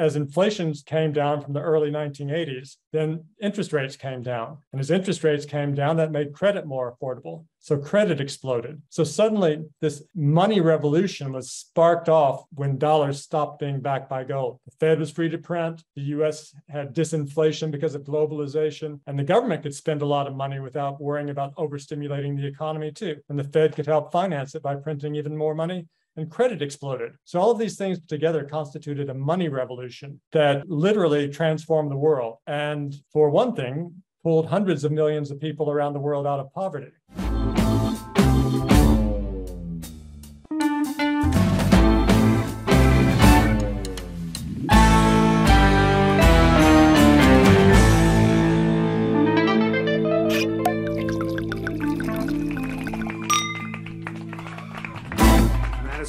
as inflation came down from the early 1980s, then interest rates came down. And as interest rates came down, that made credit more affordable. So credit exploded. So suddenly, this money revolution was sparked off when dollars stopped being backed by gold. The Fed was free to print. The US had disinflation because of globalization. And the government could spend a lot of money without worrying about overstimulating the economy, too. And the Fed could help finance it by printing even more money and credit exploded. So all of these things together constituted a money revolution that literally transformed the world. And for one thing, pulled hundreds of millions of people around the world out of poverty.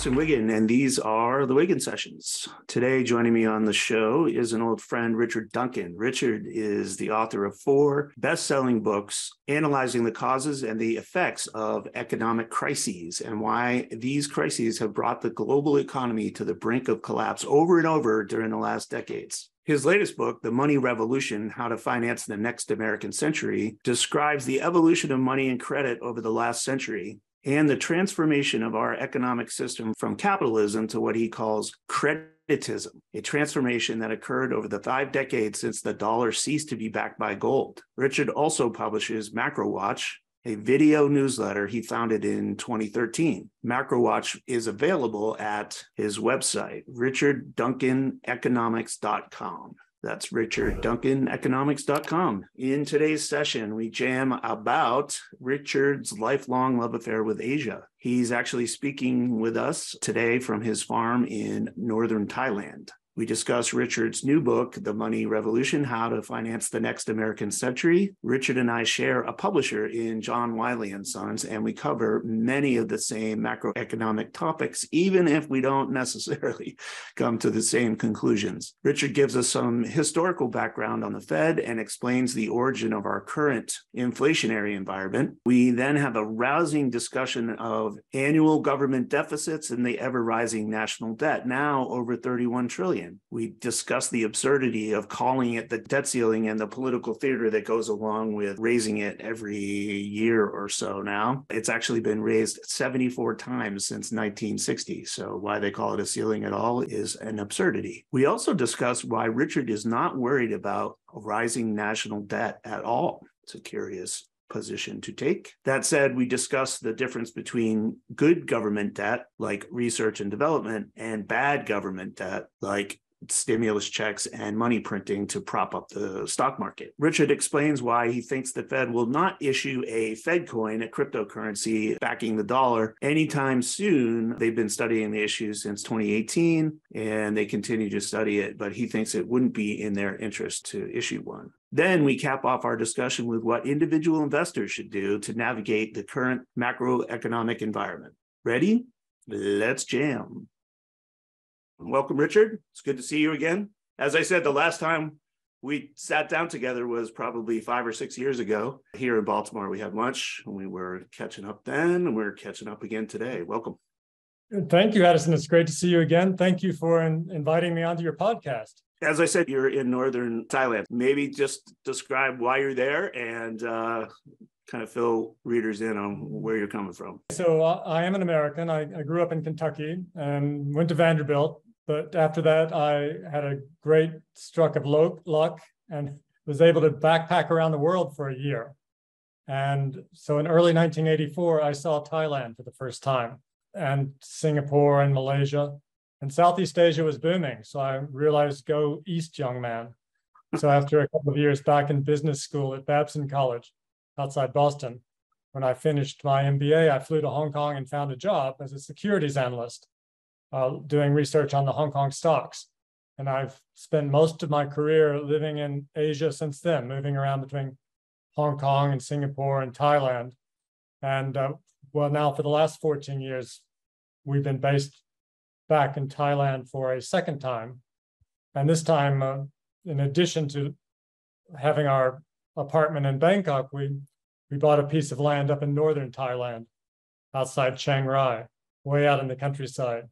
Madison Wiggin, and these are the Wiggin Sessions. Today, joining me on the show is an old friend, Richard Duncan. Richard is the author of four best selling books analyzing the causes and the effects of economic crises and why these crises have brought the global economy to the brink of collapse over and over during the last decades. His latest book, The Money Revolution How to Finance the Next American Century, describes the evolution of money and credit over the last century and the transformation of our economic system from capitalism to what he calls creditism, a transformation that occurred over the five decades since the dollar ceased to be backed by gold. Richard also publishes MacroWatch, a video newsletter he founded in 2013. MacroWatch is available at his website, richardduncaneconomics.com. That's richardduncaneconomics.com. In today's session, we jam about Richard's lifelong love affair with Asia. He's actually speaking with us today from his farm in northern Thailand. We discuss Richard's new book, The Money Revolution How to Finance the Next American Century. Richard and I share a publisher in John Wiley and Sons, and we cover many of the same macroeconomic topics, even if we don't necessarily come to the same conclusions. Richard gives us some historical background on the Fed and explains the origin of our current inflationary environment. We then have a rousing discussion of annual government deficits and the ever rising national debt, now over 31 trillion We discussed the absurdity of calling it the debt ceiling and the political theater that goes along with raising it every year or so now. It's actually been raised 74 times since 1960. So why they call it a ceiling at all is an absurdity. We also discussed why Richard is not worried about a rising national debt at all. It's a curious position to take. That said, we discussed the difference between good government debt, like research and development, and bad government debt, like stimulus checks and money printing to prop up the stock market. Richard explains why he thinks the Fed will not issue a Fed coin, a cryptocurrency backing the dollar, anytime soon. They've been studying the issue since 2018 and they continue to study it, but he thinks it wouldn't be in their interest to issue one. Then we cap off our discussion with what individual investors should do to navigate the current macroeconomic environment. Ready? Let's jam. Welcome, Richard. It's good to see you again. As I said, the last time we sat down together was probably five or six years ago here in Baltimore. We had lunch and we were catching up then, and we're catching up again today. Welcome. Thank you, Addison. It's great to see you again. Thank you for in, inviting me onto your podcast. As I said, you're in northern Thailand. Maybe just describe why you're there and uh, kind of fill readers in on where you're coming from. So uh, I am an American. I, I grew up in Kentucky and went to Vanderbilt but after that, I had a great stroke of luck and was able to backpack around the world for a year. And so in early 1984, I saw Thailand for the first time and Singapore and Malaysia. And Southeast Asia was booming. So I realized go east, young man. So after a couple of years back in business school at Babson College outside Boston, when I finished my MBA, I flew to Hong Kong and found a job as a securities analyst uh, doing research on the Hong Kong stocks. And I've spent most of my career living in Asia since then, moving around between Hong Kong and Singapore and Thailand. And uh, well, now for the last 14 years, we've been based back in Thailand for a second time. And this time, uh, in addition to having our apartment in Bangkok, we, we bought a piece of land up in northern Thailand outside Chiang Rai, way out in the countryside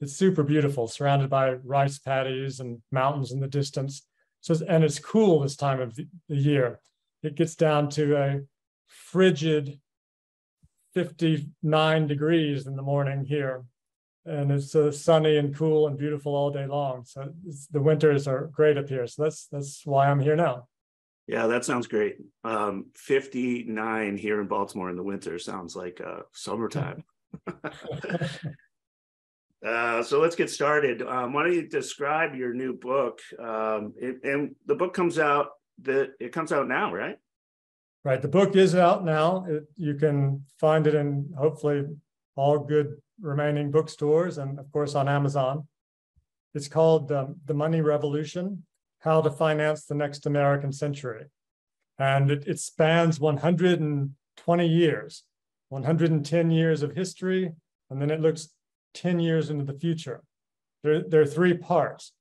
it's super beautiful, surrounded by rice paddies and mountains in the distance. So, and it's cool this time of the, year. It gets down to a frigid 59 degrees in the morning here. And it's uh, sunny and cool and beautiful all day long. So the winters are great up here. So that's that's why I'm here now. Yeah, that sounds great. Um, 59 here in Baltimore in the winter sounds like uh, summertime. uh, so let's get started. Um, why don't you describe your new book? Um, it, and the book comes out that it comes out now, right? Right. The book is out now. It, you can find it in hopefully all good remaining bookstores and of course on Amazon. It's called um, The Money Revolution: How to Finance the Next American Century, and it, it spans 120 years, 110 years of history, and then it looks 10 years into the future. There, there are three parts.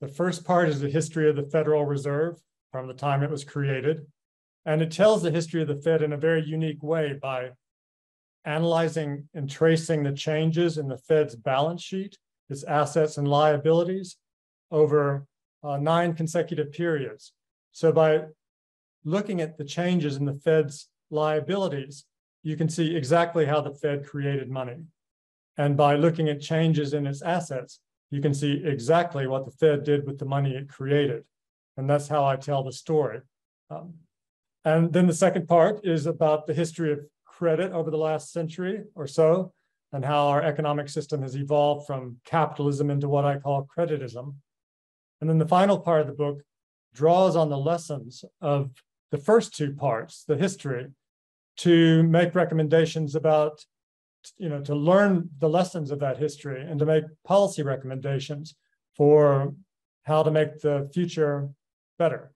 The first part is the history of the Federal Reserve from the time it was created. And it tells the history of the Fed in a very unique way by analyzing and tracing the changes in the Fed's balance sheet, its assets and liabilities over uh, nine consecutive periods. So by looking at the changes in the Fed's liabilities, you can see exactly how the Fed created money. And by looking at changes in its assets, you can see exactly what the Fed did with the money it created. And that's how I tell the story. Um, and then the second part is about the history of credit over the last century or so, and how our economic system has evolved from capitalism into what I call creditism. And then the final part of the book draws on the lessons of the first two parts, the history, to make recommendations about you know, to learn the lessons of that history and to make policy recommendations for how to make the future better.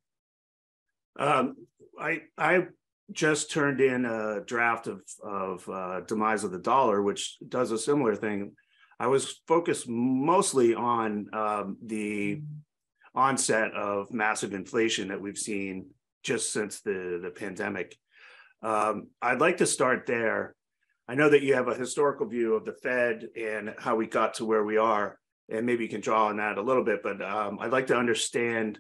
Um, I I just turned in a draft of of uh, demise of the dollar, which does a similar thing. I was focused mostly on um, the onset of massive inflation that we've seen just since the the pandemic. Um, I'd like to start there I know that you have a historical view of the Fed and how we got to where we are, and maybe you can draw on that a little bit. But um, I'd like to understand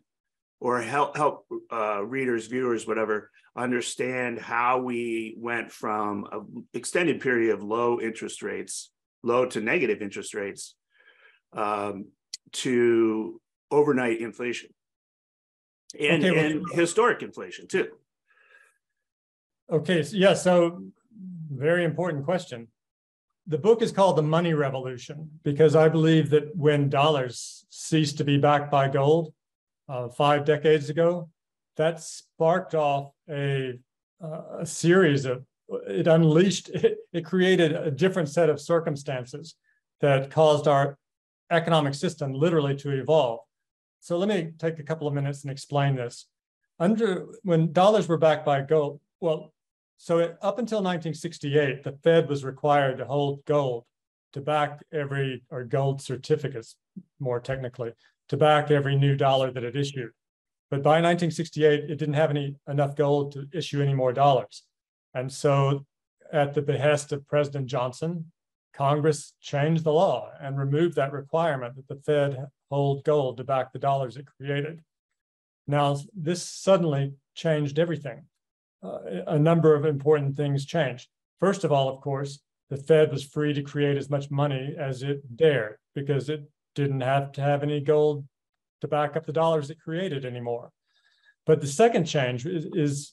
or help help uh, readers, viewers, whatever, understand how we went from an extended period of low interest rates, low to negative interest rates, um, to overnight inflation and, okay, well, and historic inflation too. Okay, so, yeah, so very important question. The book is called The Money Revolution because I believe that when dollars ceased to be backed by gold uh, five decades ago, that sparked off a, uh, a series of, it unleashed, it, it created a different set of circumstances that caused our economic system literally to evolve. So let me take a couple of minutes and explain this. Under when dollars were backed by gold, well, so it, up until 1968, the Fed was required to hold gold to back every, or gold certificates, more technically, to back every new dollar that it issued. But by 1968, it didn't have any enough gold to issue any more dollars. And so at the behest of President Johnson, Congress changed the law and removed that requirement that the Fed hold gold to back the dollars it created. Now, this suddenly changed everything uh, a number of important things changed. First of all, of course, the Fed was free to create as much money as it dared because it didn't have to have any gold to back up the dollars it created anymore. But the second change is, is,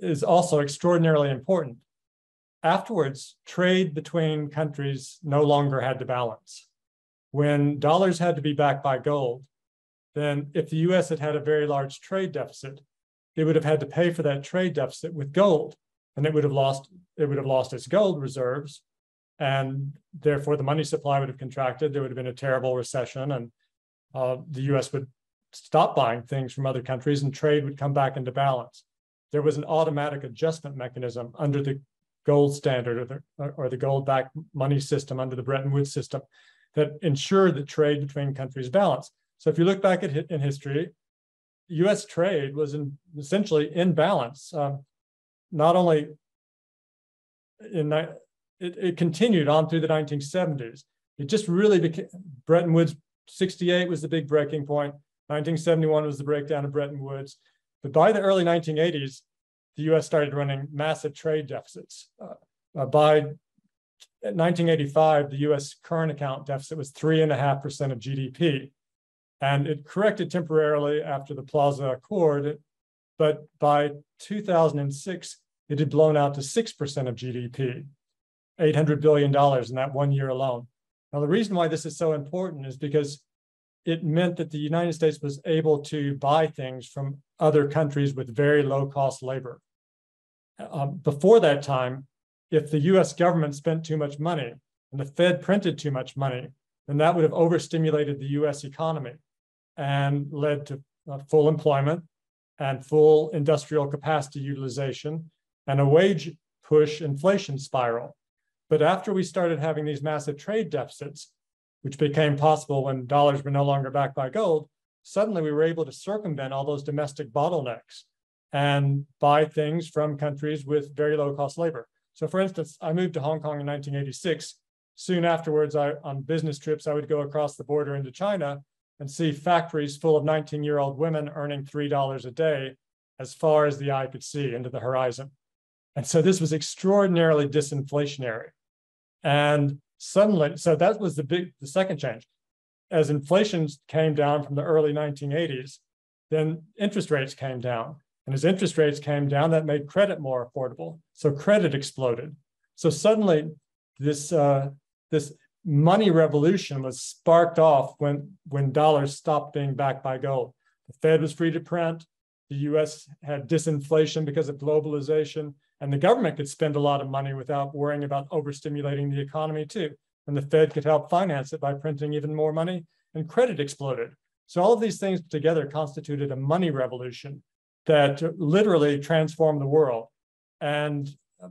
is also extraordinarily important. Afterwards, trade between countries no longer had to balance. When dollars had to be backed by gold, then if the US had had a very large trade deficit, it would have had to pay for that trade deficit with gold, and it would have lost it would have lost its gold reserves, and therefore the money supply would have contracted. There would have been a terrible recession, and uh, the U.S. would stop buying things from other countries, and trade would come back into balance. There was an automatic adjustment mechanism under the gold standard or the or the gold-backed money system under the Bretton Woods system that ensured that trade between countries balanced. So if you look back at in history, U.S. trade was in, essentially in balance. Uh, not only in it, it continued on through the 1970s, it just really became Bretton Woods 68 was the big breaking point. 1971 was the breakdown of Bretton Woods. But by the early 1980s, the US started running massive trade deficits. Uh, uh, by 1985, the US current account deficit was 3.5% of GDP. And it corrected temporarily after the Plaza Accord. But by 2006, it had blown out to 6% of GDP, $800 billion in that one year alone. Now, the reason why this is so important is because it meant that the United States was able to buy things from other countries with very low cost labor. Um, before that time, if the US government spent too much money and the Fed printed too much money, then that would have overstimulated the US economy and led to uh, full employment and full industrial capacity utilization and a wage push inflation spiral. But after we started having these massive trade deficits, which became possible when dollars were no longer backed by gold, suddenly we were able to circumvent all those domestic bottlenecks and buy things from countries with very low cost labor. So, for instance, I moved to Hong Kong in 1986. Soon afterwards, I, on business trips, I would go across the border into China and see factories full of 19 year old women earning $3 a day as far as the eye could see into the horizon. And so this was extraordinarily disinflationary. And suddenly, so that was the big, the second change. As inflation came down from the early 1980s, then interest rates came down. And as interest rates came down, that made credit more affordable. So credit exploded. So suddenly, this uh, this money revolution was sparked off when when dollars stopped being backed by gold. The Fed was free to print. The U.S. had disinflation because of globalization, and the government could spend a lot of money without worrying about overstimulating the economy too. And the Fed could help finance it by printing even more money, and credit exploded. So all of these things together constituted a money revolution that literally transformed the world. And uh,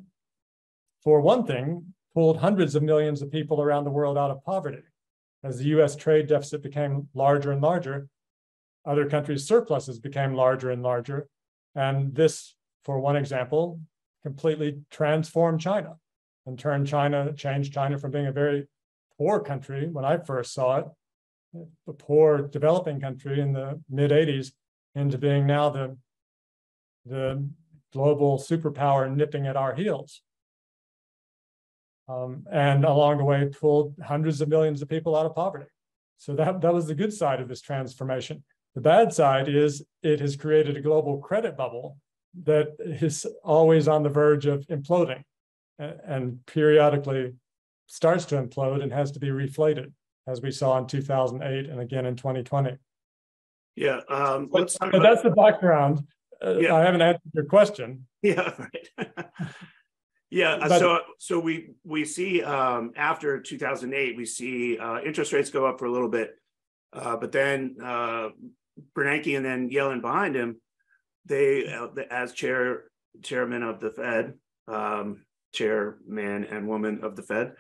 for one thing, pulled hundreds of millions of people around the world out of poverty. As the US trade deficit became larger and larger, other countries' surpluses became larger and larger. And this, for one example, completely transformed China and turned China, changed China from being a very poor country when I first saw it, a poor developing country in the mid 80s, into being now the, the global superpower nipping at our heels. Um, and along the way, pulled hundreds of millions of people out of poverty. So that, that was the good side of this transformation. The bad side is it has created a global credit bubble that is always on the verge of imploding and, and periodically starts to implode and has to be reflated, as we saw in 2008 and again in 2020. Yeah, um, but, that's the background. Uh, yeah. I haven't answered your question. Yeah, right. Yeah, uh, but, so so we we see um, after 2008 we see uh, interest rates go up for a little bit, uh, but then uh, Bernanke and then Yellen behind him, they uh, as chair chairman of the Fed, um, chairman and woman of the Fed,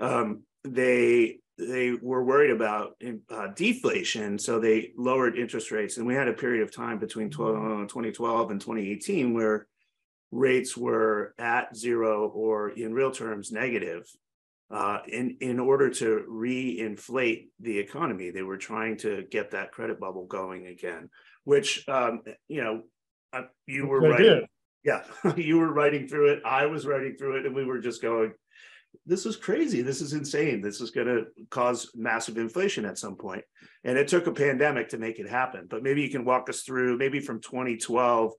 um, they they were worried about uh, deflation, so they lowered interest rates, and we had a period of time between 12, 2012 and 2018 where rates were at zero or in real terms negative uh, in in order to re-inflate the economy. They were trying to get that credit bubble going again, which um, you know uh, you were. Did. Yeah, you were writing through it. I was writing through it, and we were just going. This is crazy. This is insane. This is going to cause massive inflation at some point. And it took a pandemic to make it happen. But maybe you can walk us through, maybe from 2012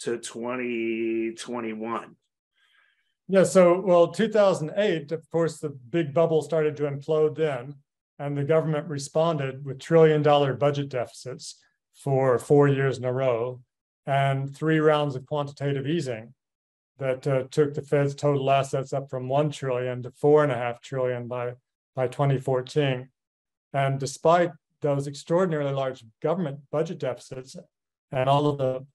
to 2021? Yeah, so well, 2008, of course, the big bubble started to implode then, and the government responded with trillion dollar budget deficits for four years in a row and three rounds of quantitative easing that uh, took the Fed's total assets up from 1 trillion to 4.5 trillion by, by 2014. And despite those extraordinarily large government budget deficits and all of the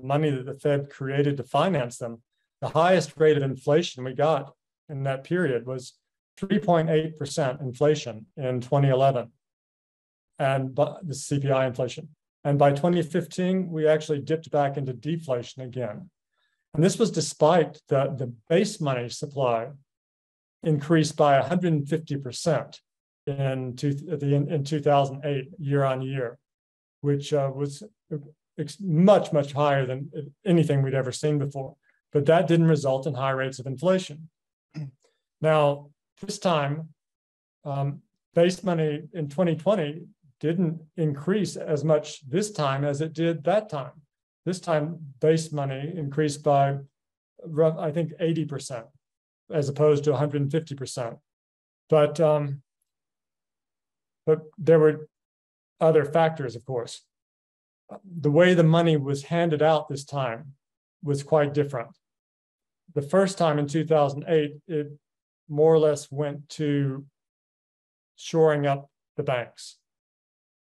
money that the Fed created to finance them, the highest rate of inflation we got in that period was 3.8% inflation in 2011, and the CPI inflation. And by 2015, we actually dipped back into deflation again. And this was despite the, the base money supply increased by 150%. in two, in, in 2008, year on year, which uh, was much, much higher than anything we'd ever seen before. But that didn't result in high rates of inflation. Now, this time, um, base money in 2020 didn't increase as much this time as it did that time. This time, base money increased by, rough, I think, 80% as opposed to 150%. But um, but there were other factors, of course. The way the money was handed out this time was quite different. The first time in 2008, it more or less went to shoring up the banks.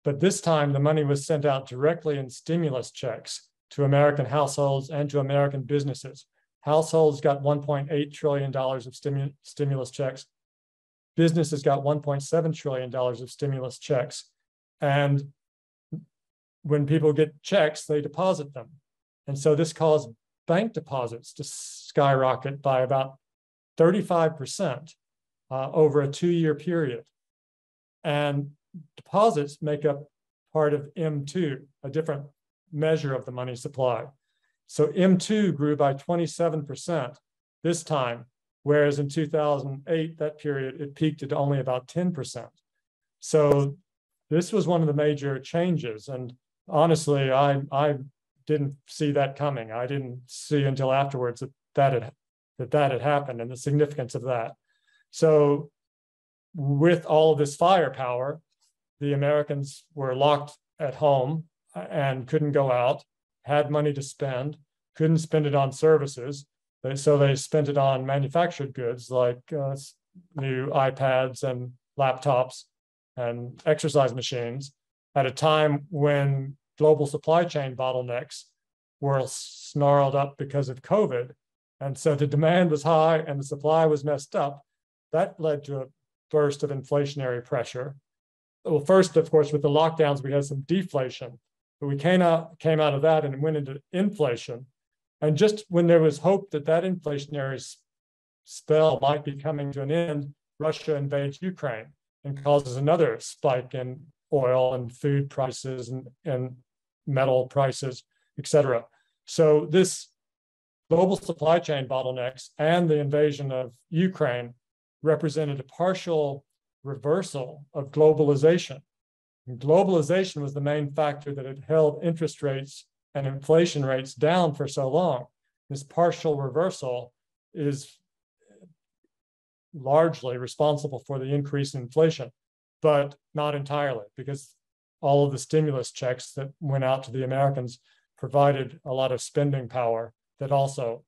But this time, the money was sent out directly in stimulus checks to American households and to American businesses. Households got $1.8 trillion of stimu- stimulus checks. Businesses got $1.7 trillion of stimulus checks. And when people get checks, they deposit them. And so this caused bank deposits to skyrocket by about 35% uh, over a two year period. And deposits make up part of M2, a different measure of the money supply. So M2 grew by 27% this time, whereas in 2008, that period, it peaked at only about 10%. So this was one of the major changes. And honestly, I, I didn't see that coming. I didn't see until afterwards that that had, that, that had happened and the significance of that. So with all of this firepower, the Americans were locked at home and couldn't go out, had money to spend, couldn't spend it on services. So they spent it on manufactured goods like uh, new iPads and laptops and exercise machines at a time when global supply chain bottlenecks were snarled up because of COVID. And so the demand was high and the supply was messed up. That led to a burst of inflationary pressure. Well, first, of course, with the lockdowns, we had some deflation, but we came out, came out of that and went into inflation. And just when there was hope that that inflationary spell might be coming to an end, Russia invades Ukraine and causes another spike in oil and food prices and, and metal prices, et cetera. So this global supply chain bottlenecks and the invasion of Ukraine represented a partial reversal of globalization. And globalization was the main factor that had held interest rates and inflation rates down for so long. This partial reversal is largely responsible for the increase in inflation, but not entirely, because all of the stimulus checks that went out to the Americans provided a lot of spending power that also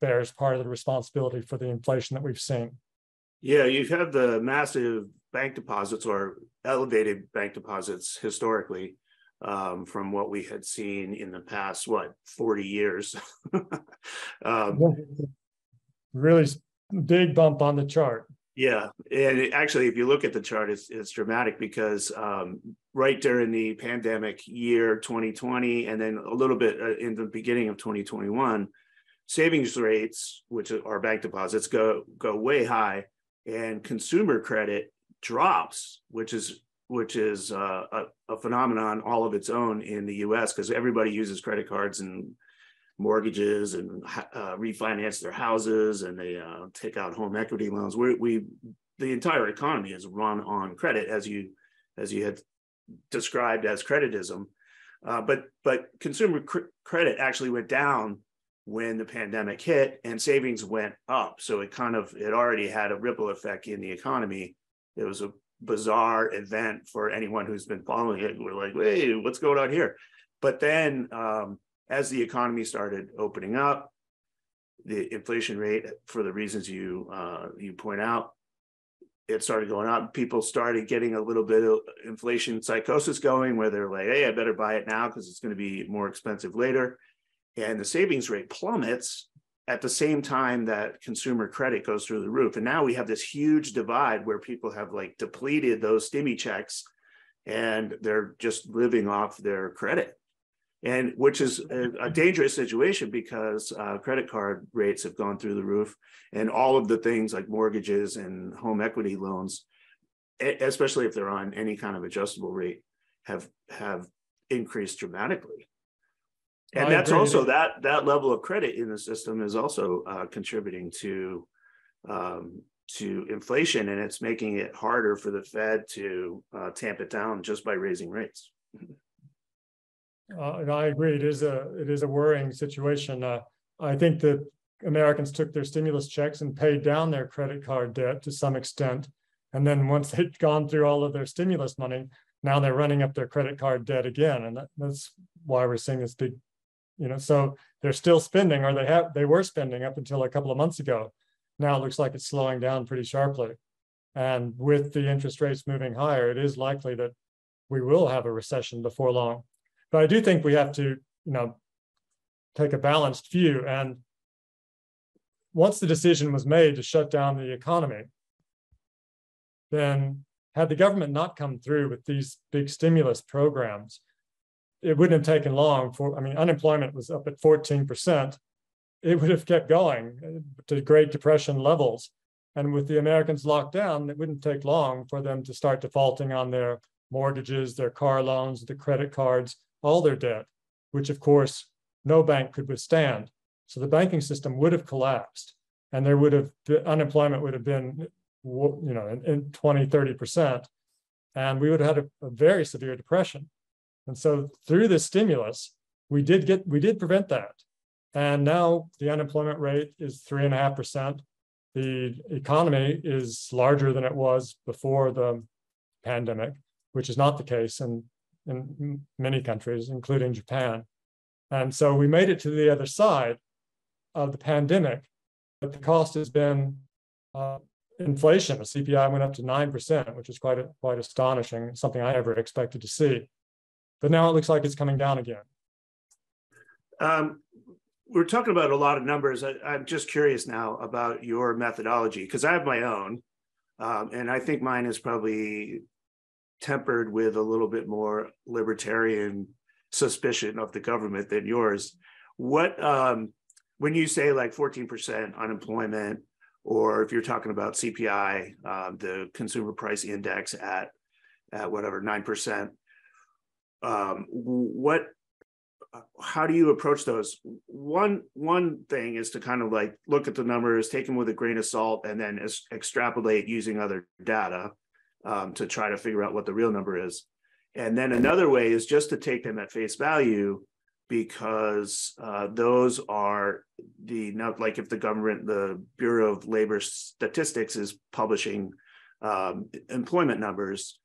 bears part of the responsibility for the inflation that we've seen. Yeah, you've had the massive bank deposits or elevated bank deposits historically um, from what we had seen in the past, what, 40 years. um, really big bump on the chart. Yeah, and it, actually, if you look at the chart, it's, it's dramatic because um, right during the pandemic year 2020, and then a little bit uh, in the beginning of 2021, savings rates, which are bank deposits, go go way high, and consumer credit drops, which is which is uh, a, a, phenomenon all of its own in the U.S. because everybody uses credit cards and mortgages and uh, refinance their houses and they uh, take out home equity loans. We, we the entire economy is run on credit, as you as you had described as creditism. Uh, but but consumer cr- credit actually went down when the pandemic hit and savings went up. So it kind of, it already had a ripple effect in the economy. It was a bizarre event for anyone who's been following it. We're like, hey, what's going on here? But then um, as the economy started opening up, the inflation rate, for the reasons you uh, you point out, it started going up. People started getting a little bit of inflation psychosis going, where they're like, "Hey, I better buy it now because it's going to be more expensive later." and the savings rate plummets at the same time that consumer credit goes through the roof. And now we have this huge divide where people have like depleted those stimmy checks and they're just living off their credit. And which is a, a dangerous situation because uh, credit card rates have gone through the roof, and all of the things like mortgages and home equity loans especially if they're on any kind of adjustable rate, have have increased dramatically. And I that's also that that level of credit in the system is also uh, contributing to um, to inflation, and it's making it harder for the Fed to uh, tamp it down just by raising rates. Uh, and I agree. It is a it is a worrying situation. Uh, I think that Americans took their stimulus checks and paid down their credit card debt to some extent, and then once they'd gone through all of their stimulus money, now they're running up their credit card debt again, and that, that's why we're seeing this big, you know. So they're still spending, or they have they were spending up until a couple of months ago. Now it looks like it's slowing down pretty sharply, and with the interest rates moving higher, it is likely that we will have a recession before long. But I do think we have to, you know, take a balanced view. And once the decision was made to shut down the economy, then had the government not come through with these big stimulus programs, it wouldn't have taken long for, I mean, unemployment was up at 14%. It would have kept going to Great Depression levels. And with the Americans locked down, it wouldn't take long for them to start defaulting on their mortgages, their car loans, the credit cards, all their debt, which of course no bank could withstand. So the banking system would have collapsed and there would have been, unemployment would have been, you know, in, in 20, 30%. And we would have had a, a very severe depression. And so through this stimulus, we did get, we did prevent that. And now the unemployment rate is three and a half percent. The economy is larger than it was before the pandemic, which is not the case in in many countries, including Japan. And so we made it to the other side of the pandemic, but the cost has been uh, inflation. The CPI went up to 9%, which is quite, a, quite astonishing, something I never expected to see. But now it looks like it's coming down again. Um, we're talking about a lot of numbers. I, am just curious now about your methodology because I have my own, um, and I think mine is probably tempered with a little bit more libertarian suspicion of the government than yours. What um, when you say like 14% unemployment, or if you're talking about CPI, um, the consumer price index at at whatever nine percent, um, what how do you approach those one one thing is to kind of like look at the numbers take them with a grain of salt and then extrapolate using other data um, to try to figure out what the real number is. And then another way is just to take them at face value because uh, those are the like if the government, the Bureau of Labor Statistics is publishing um, employment numbers,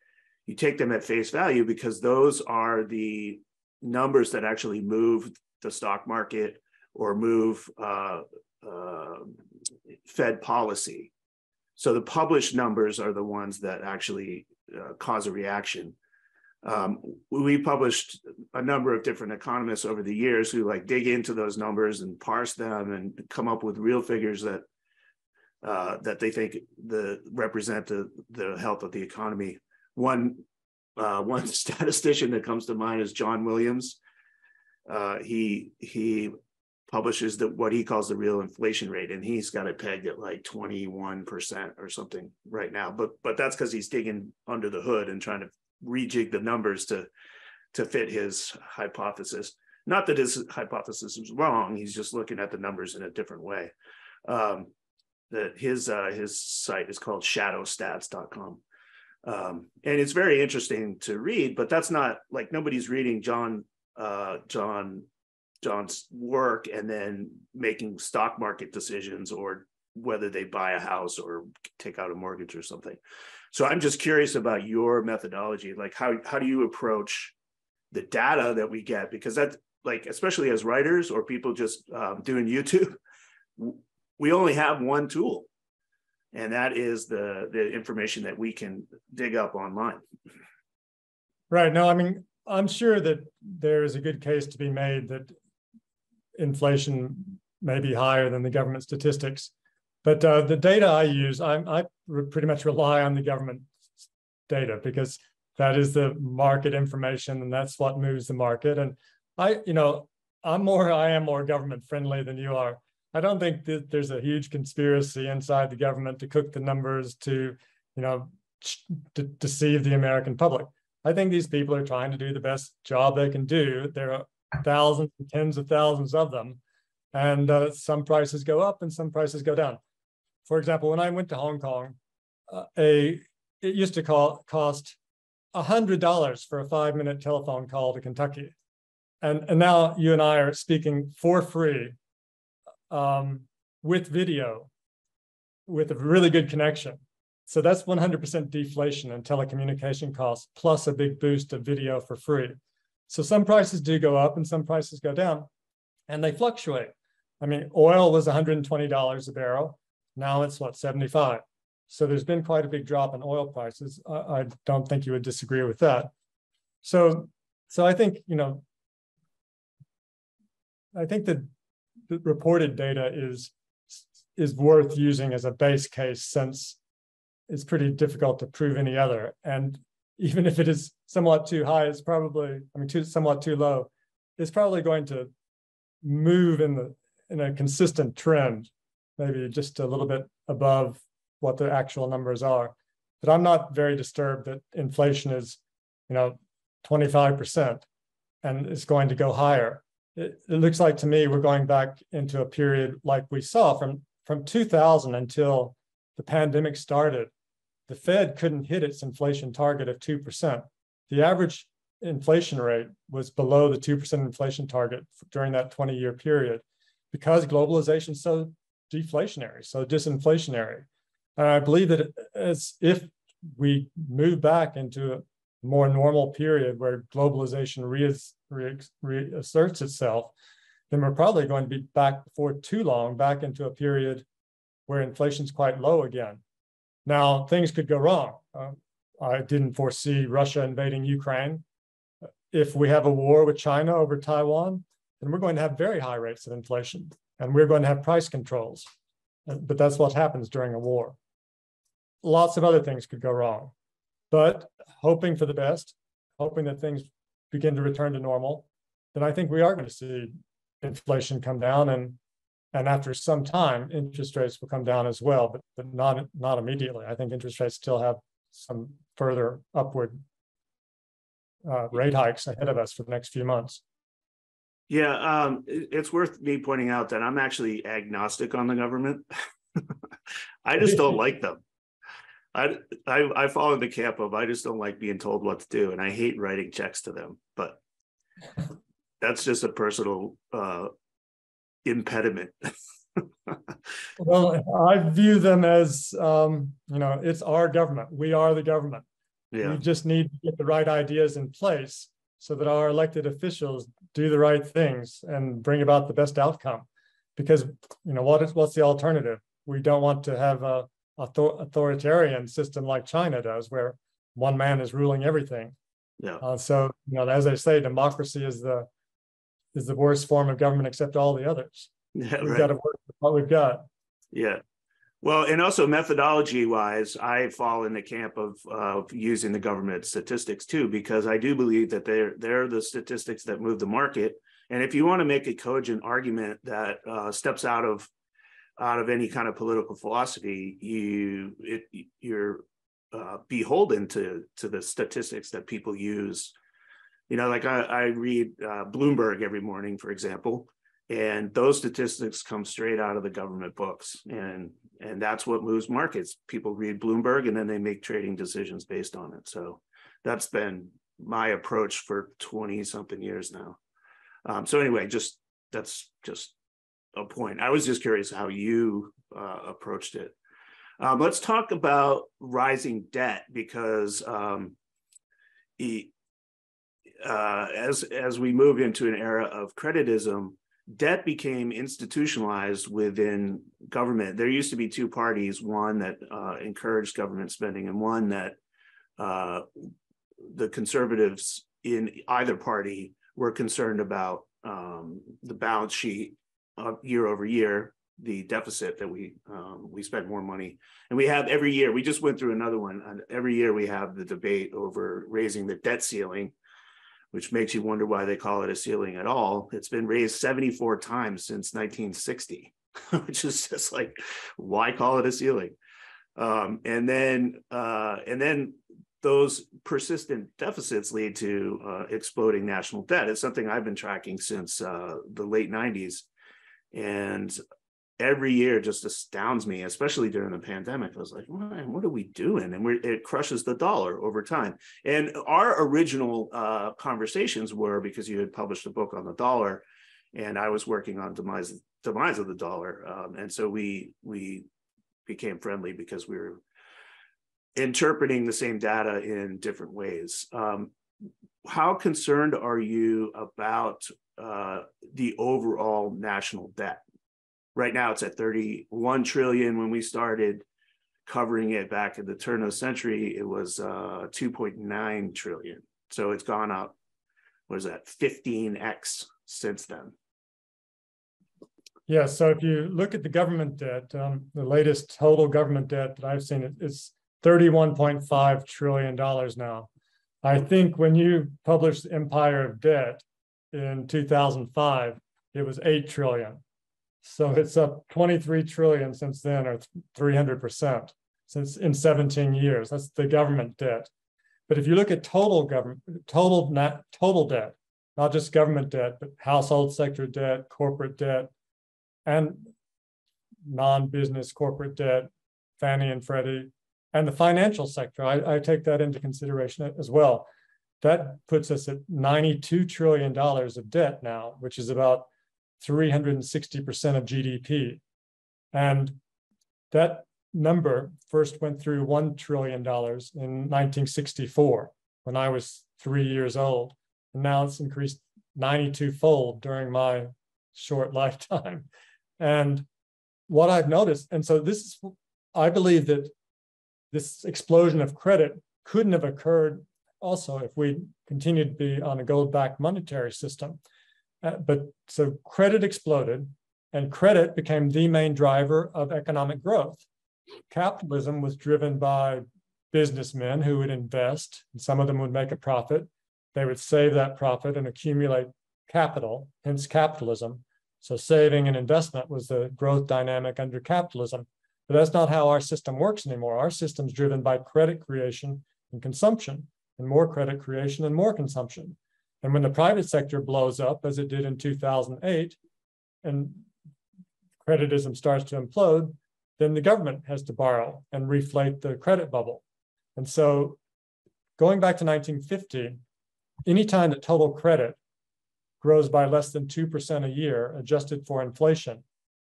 you take them at face value because those are the numbers that actually move the stock market or move uh, uh, Fed policy. So the published numbers are the ones that actually uh, cause a reaction. Um, we published a number of different economists over the years who like dig into those numbers and parse them and come up with real figures that uh, that they think the represent the, the health of the economy. One uh, one statistician that comes to mind is John Williams. Uh, he he publishes the what he calls the real inflation rate and he's got it pegged at like 21% or something right now but but that's because he's digging under the hood and trying to rejig the numbers to to fit his hypothesis. Not that his hypothesis is wrong he's just looking at the numbers in a different way. Um, that his uh, his site is called shadowstats.com um, and it's very interesting to read but that's not like nobody's reading john uh, john John's work and then making stock market decisions or whether they buy a house or take out a mortgage or something. So I'm just curious about your methodology. Like how how do you approach the data that we get? Because that like especially as writers or people just um, doing YouTube, we only have one tool, and that is the the information that we can dig up online. Right. No, I mean I'm sure that there is a good case to be made that inflation may be higher than the government statistics. But uh, the data I use, I, I pretty much rely on the government data because that is the market information and that's what moves the market. And I, you know, I'm more, I am more government friendly than you are. I don't think that there's a huge conspiracy inside the government to cook the numbers to, you know, to deceive the American public. I think these people are trying to do the best job they can do. There are thousands and tens of thousands of them, and uh, some prices go up and some prices go down. For example, when I went to Hong Kong, uh, a it used to call, cost $100 for a five minute telephone call to Kentucky. And, and now you and I are speaking for free um, with video, with a really good connection. So that's 100% deflation in telecommunication costs, plus a big boost of video for free. So some prices do go up and some prices go down, and they fluctuate. I mean, oil was $120 a barrel. Now it's what, 75. So there's been quite a big drop in oil prices. I, I don't think you would disagree with that. So, so I think you know, I think that the reported data is is worth using as a base case since it's pretty difficult to prove any other. And even if it is somewhat too high, it's probably I mean too somewhat too low. It's probably going to move in the in a consistent trend, maybe just a little bit above what the actual numbers are. But I'm not very disturbed that inflation is, you know, 25% and it's going to go higher. It, it looks like to me we're going back into a period like we saw from, from 2000 until the pandemic started. The Fed couldn't hit its inflation target of 2%. The average inflation rate was below the 2% inflation target during that 20 year period because globalization is so deflationary, so disinflationary. And I believe that as if we move back into a more normal period where globalization reasserts itself, then we're probably going to be back before too long, back into a period where inflation's quite low again. Now, things could go wrong. Uh, I didn't foresee Russia invading Ukraine. If we have a war with China over Taiwan, then we're going to have very high rates of inflation and we're going to have price controls. But that's what happens during a war lots of other things could go wrong. But hoping for the best, hoping that things begin to return to normal, then I think we are going to see inflation come down and and after some time interest rates will come down as well but, but not not immediately. I think interest rates still have some further upward uh, rate hikes ahead of us for the next few months. Yeah um, it's worth me pointing out that i'm actually agnostic on the government. I just don't like them. I, I I follow the camp of I just don't like being told what to do, and I hate writing checks to them. But that's just a personal uh, impediment. well, I view them as um, you know, it's our government. We are the government. Yeah. We just need to get the right ideas in place so that our elected officials do the right things and bring about the best outcome. Because you know what is what's the alternative? We don't want to have a author- authoritarian system like China does, where one man is ruling everything. Yeah. Uh, so you know, as I say, democracy is the is the worst form of government except all the others. Yeah, we've right. got to work with what we've got. Yeah. Well, and also methodology wise, I fall in the camp of of using the government statistics too, because I do believe that they're they're the statistics that move the market. And if you want to make a cogent argument that uh, steps out of out of any kind of political philosophy, you it, you're uh, beholden to to the statistics that people use. You know, like I, I read uh, Bloomberg every morning, for example, and those statistics come straight out of the government books, and and that's what moves markets. People read Bloomberg, and then they make trading decisions based on it. So that's been my approach for twenty something years now. Um, so anyway, just that's just a point. I was just curious how you uh, approached it. Um, let's talk about rising debt because um, uh, as as we move into an era of creditism, debt became institutionalized within government. There used to be two parties: one that uh, encouraged government spending, and one that uh, the conservatives in either party were concerned about um, the balance sheet year over year the deficit that we um, we spend more money and we have every year we just went through another one every year we have the debate over raising the debt ceiling which makes you wonder why they call it a ceiling at all it's been raised 74 times since 1960 which is just like why call it a ceiling Um, and then uh, and then those persistent deficits lead to uh, exploding national debt. It's something I've been tracking since uh, the late 90s. And every year just astounds me, especially during the pandemic. I was like, what are we doing? And it crushes the dollar over time. And our original uh, conversations were because you had published a book on the dollar, and I was working on demise demise of the dollar. Um, and so we we became friendly because we were interpreting the same data in different ways. Um, how concerned are you about uh, the overall national debt? Right now, it's at 31 trillion. When we started covering it back in the turn of the century, it was uh, 2.9 trillion. So it's gone up. What is that? 15x since then. Yeah. So if you look at the government debt, um, the latest total government debt that I've seen, it's $31.5 trillion now. I think when you published Empire of Debt in 2005, it was 8 trillion. So it's up 23 trillion since then, or 300% since in 17 years. That's the government debt. But if you look at total government, total not total debt, not just government debt, but household sector debt, corporate debt, and non-business corporate debt, Fannie and Freddie, and the financial sector. I, I take that into consideration as well. That puts us at $92 trillion of debt now, which is about 360% of GDP. And that number first went through $1 trillion in 1964 when I was three years old. And now it's increased 92 fold during my short lifetime. And what I've noticed, and so this is, I believe that this explosion of credit couldn't have occurred also if we continued to be on a gold backed monetary system. Uh, but so credit exploded, and credit became the main driver of economic growth. Capitalism was driven by businessmen who would invest, and some of them would make a profit. They would save that profit and accumulate capital, hence capitalism. So saving and investment was the growth dynamic under capitalism. But that's not how our system works anymore. Our system's driven by credit creation and consumption, and more credit creation and more consumption. And when the private sector blows up, as it did in 2008, and creditism starts to implode, then the government has to borrow and reflate the credit bubble. And so going back to 1950, anytime that total credit grows by less than 2% a year, adjusted for inflation,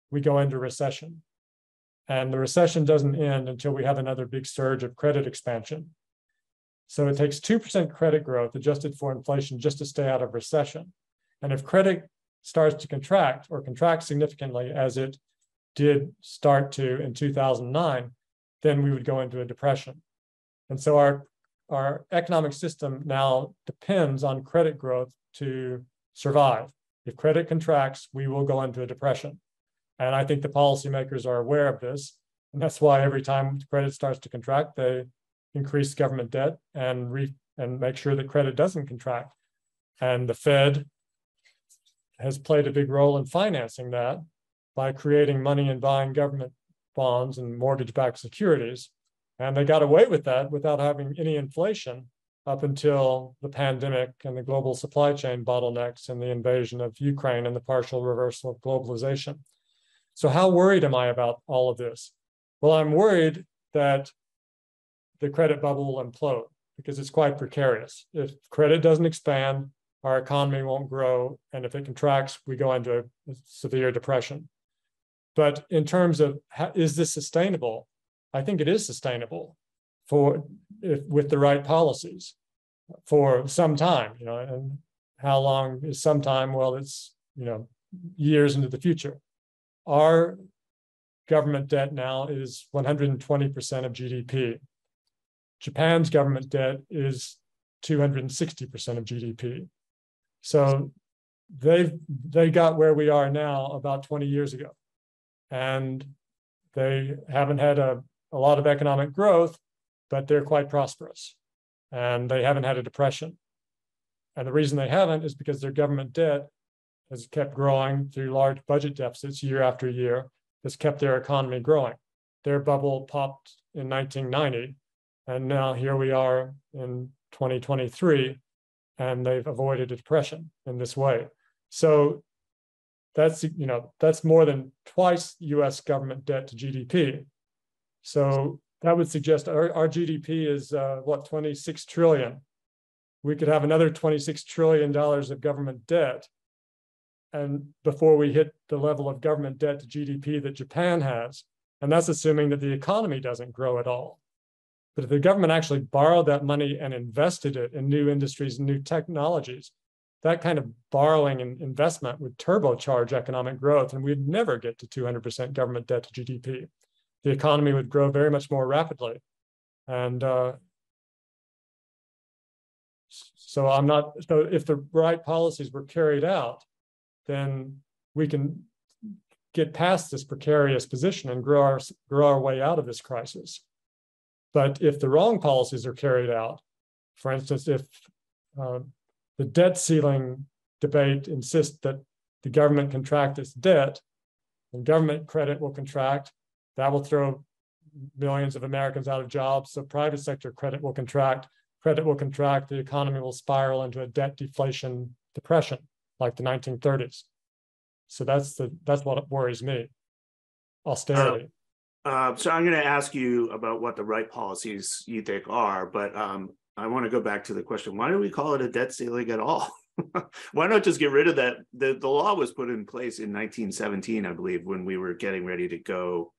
we go into recession. And the recession doesn't end until we have another big surge of credit expansion. So it takes 2% credit growth adjusted for inflation just to stay out of recession. And if credit starts to contract or contract significantly as it did start to in 2009, then we would go into a depression. And so our, our economic system now depends on credit growth to survive. If credit contracts, we will go into a depression. And I think the policymakers are aware of this. And that's why every time credit starts to contract, they increase government debt and re, and make sure that credit doesn't contract. And the Fed has played a big role in financing that by creating money and buying government bonds and mortgage-backed securities. And they got away with that without having any inflation up until the pandemic and the global supply chain bottlenecks and the invasion of Ukraine and the partial reversal of globalization. So, how worried am I about all of this? Well, I'm worried that the credit bubble will implode because it's quite precarious. If credit doesn't expand, our economy won't grow. And if it contracts, we go into a severe depression. But in terms of how, is this sustainable? I think it is sustainable for if, with the right policies for some time, you know, and how long is some time? Well, it's, you know, years into the future. Our government debt now is 120% of GDP. Japan's government debt is 260% of GDP. So they've they got where we are now about 20 years ago. And they haven't had a, a lot of economic growth, but they're quite prosperous. And they haven't had a depression. And the reason they haven't is because their government debt has kept growing through large budget deficits year after year, has kept their economy growing. their bubble popped in 1990. And now here we are in 2023, and they've avoided a depression in this way. So that's you know that's more than twice U.S. government debt to GDP. So that would suggest our, our GDP is uh, what 26 trillion. We could have another 26 trillion dollars of government debt, and before we hit the level of government debt to GDP that Japan has, and that's assuming that the economy doesn't grow at all. But if the government actually borrowed that money and invested it in new industries and new technologies, that kind of borrowing and investment would turbocharge economic growth, and we'd never get to 200% government debt to GDP. The economy would grow very much more rapidly. And uh, so I'm not, so if the right policies were carried out, then we can get past this precarious position and grow our, grow our way out of this crisis. But if the wrong policies are carried out, for instance, if uh, the debt ceiling debate insists that the government contract its debt and government credit will contract, that will throw millions of Americans out of jobs. So private sector credit will contract, credit will contract, the economy will spiral into a debt deflation depression like the 1930s. So that's the that's what worries me. Austerity. Uh, so I'm going to ask you about what the right policies you think are, but um, I want to go back to the question: Why do we call it a debt ceiling at all? why not just get rid of that? The the law was put in place in 1917, I believe, when we were getting ready to go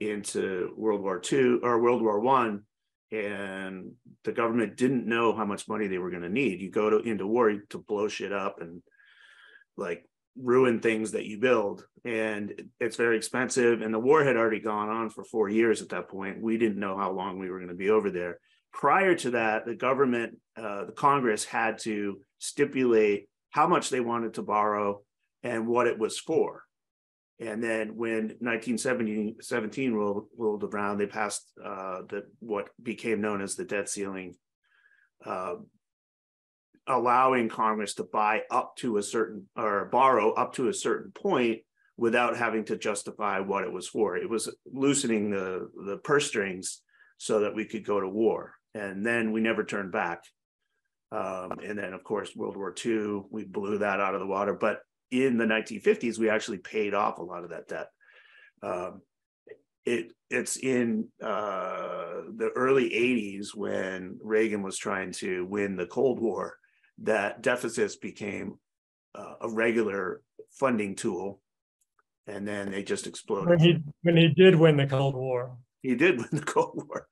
into World War II or World War One, and the government didn't know how much money they were going to need. You go to into war to blow shit up and like ruin things that you build. And it's very expensive. And the war had already gone on for 4 years at that point. We didn't know how long we were going to be over there. Prior to that the government uh, the congress had to stipulate how much they wanted to borrow and what it was for. And then when 1917 rolled, rolled around they passed uh, the what became known as the debt ceiling uh, allowing Congress to buy up to a certain or borrow up to a certain point without having to justify what it was for. It was loosening the the purse strings so that we could go to war, and then we never turned back. Um, and then, of course, World War II, we blew that out of the water. But in the 1950s, we actually paid off a lot of that debt. Um, it it's in uh, the early 80s when Reagan was trying to win the Cold War that deficits became uh, a regular funding tool, and then they just exploded. When he when he did win the Cold War, he did win the Cold War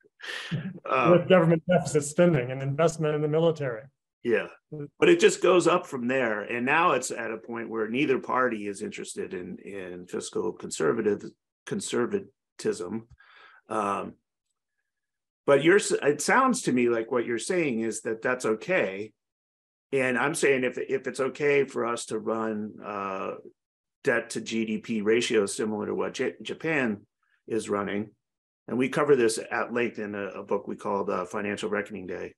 um, with government deficit spending and investment in the military. Yeah, but it just goes up from there, and now it's at a point where neither party is interested in in fiscal conservative conservatism. Um, but you're it sounds to me like what you're saying is that that's okay and I'm saying if if it's okay for us to run uh, debt to GDP ratios similar to what J- Japan is running, and we cover this at length in a, a book we called uh, Financial Reckoning Day,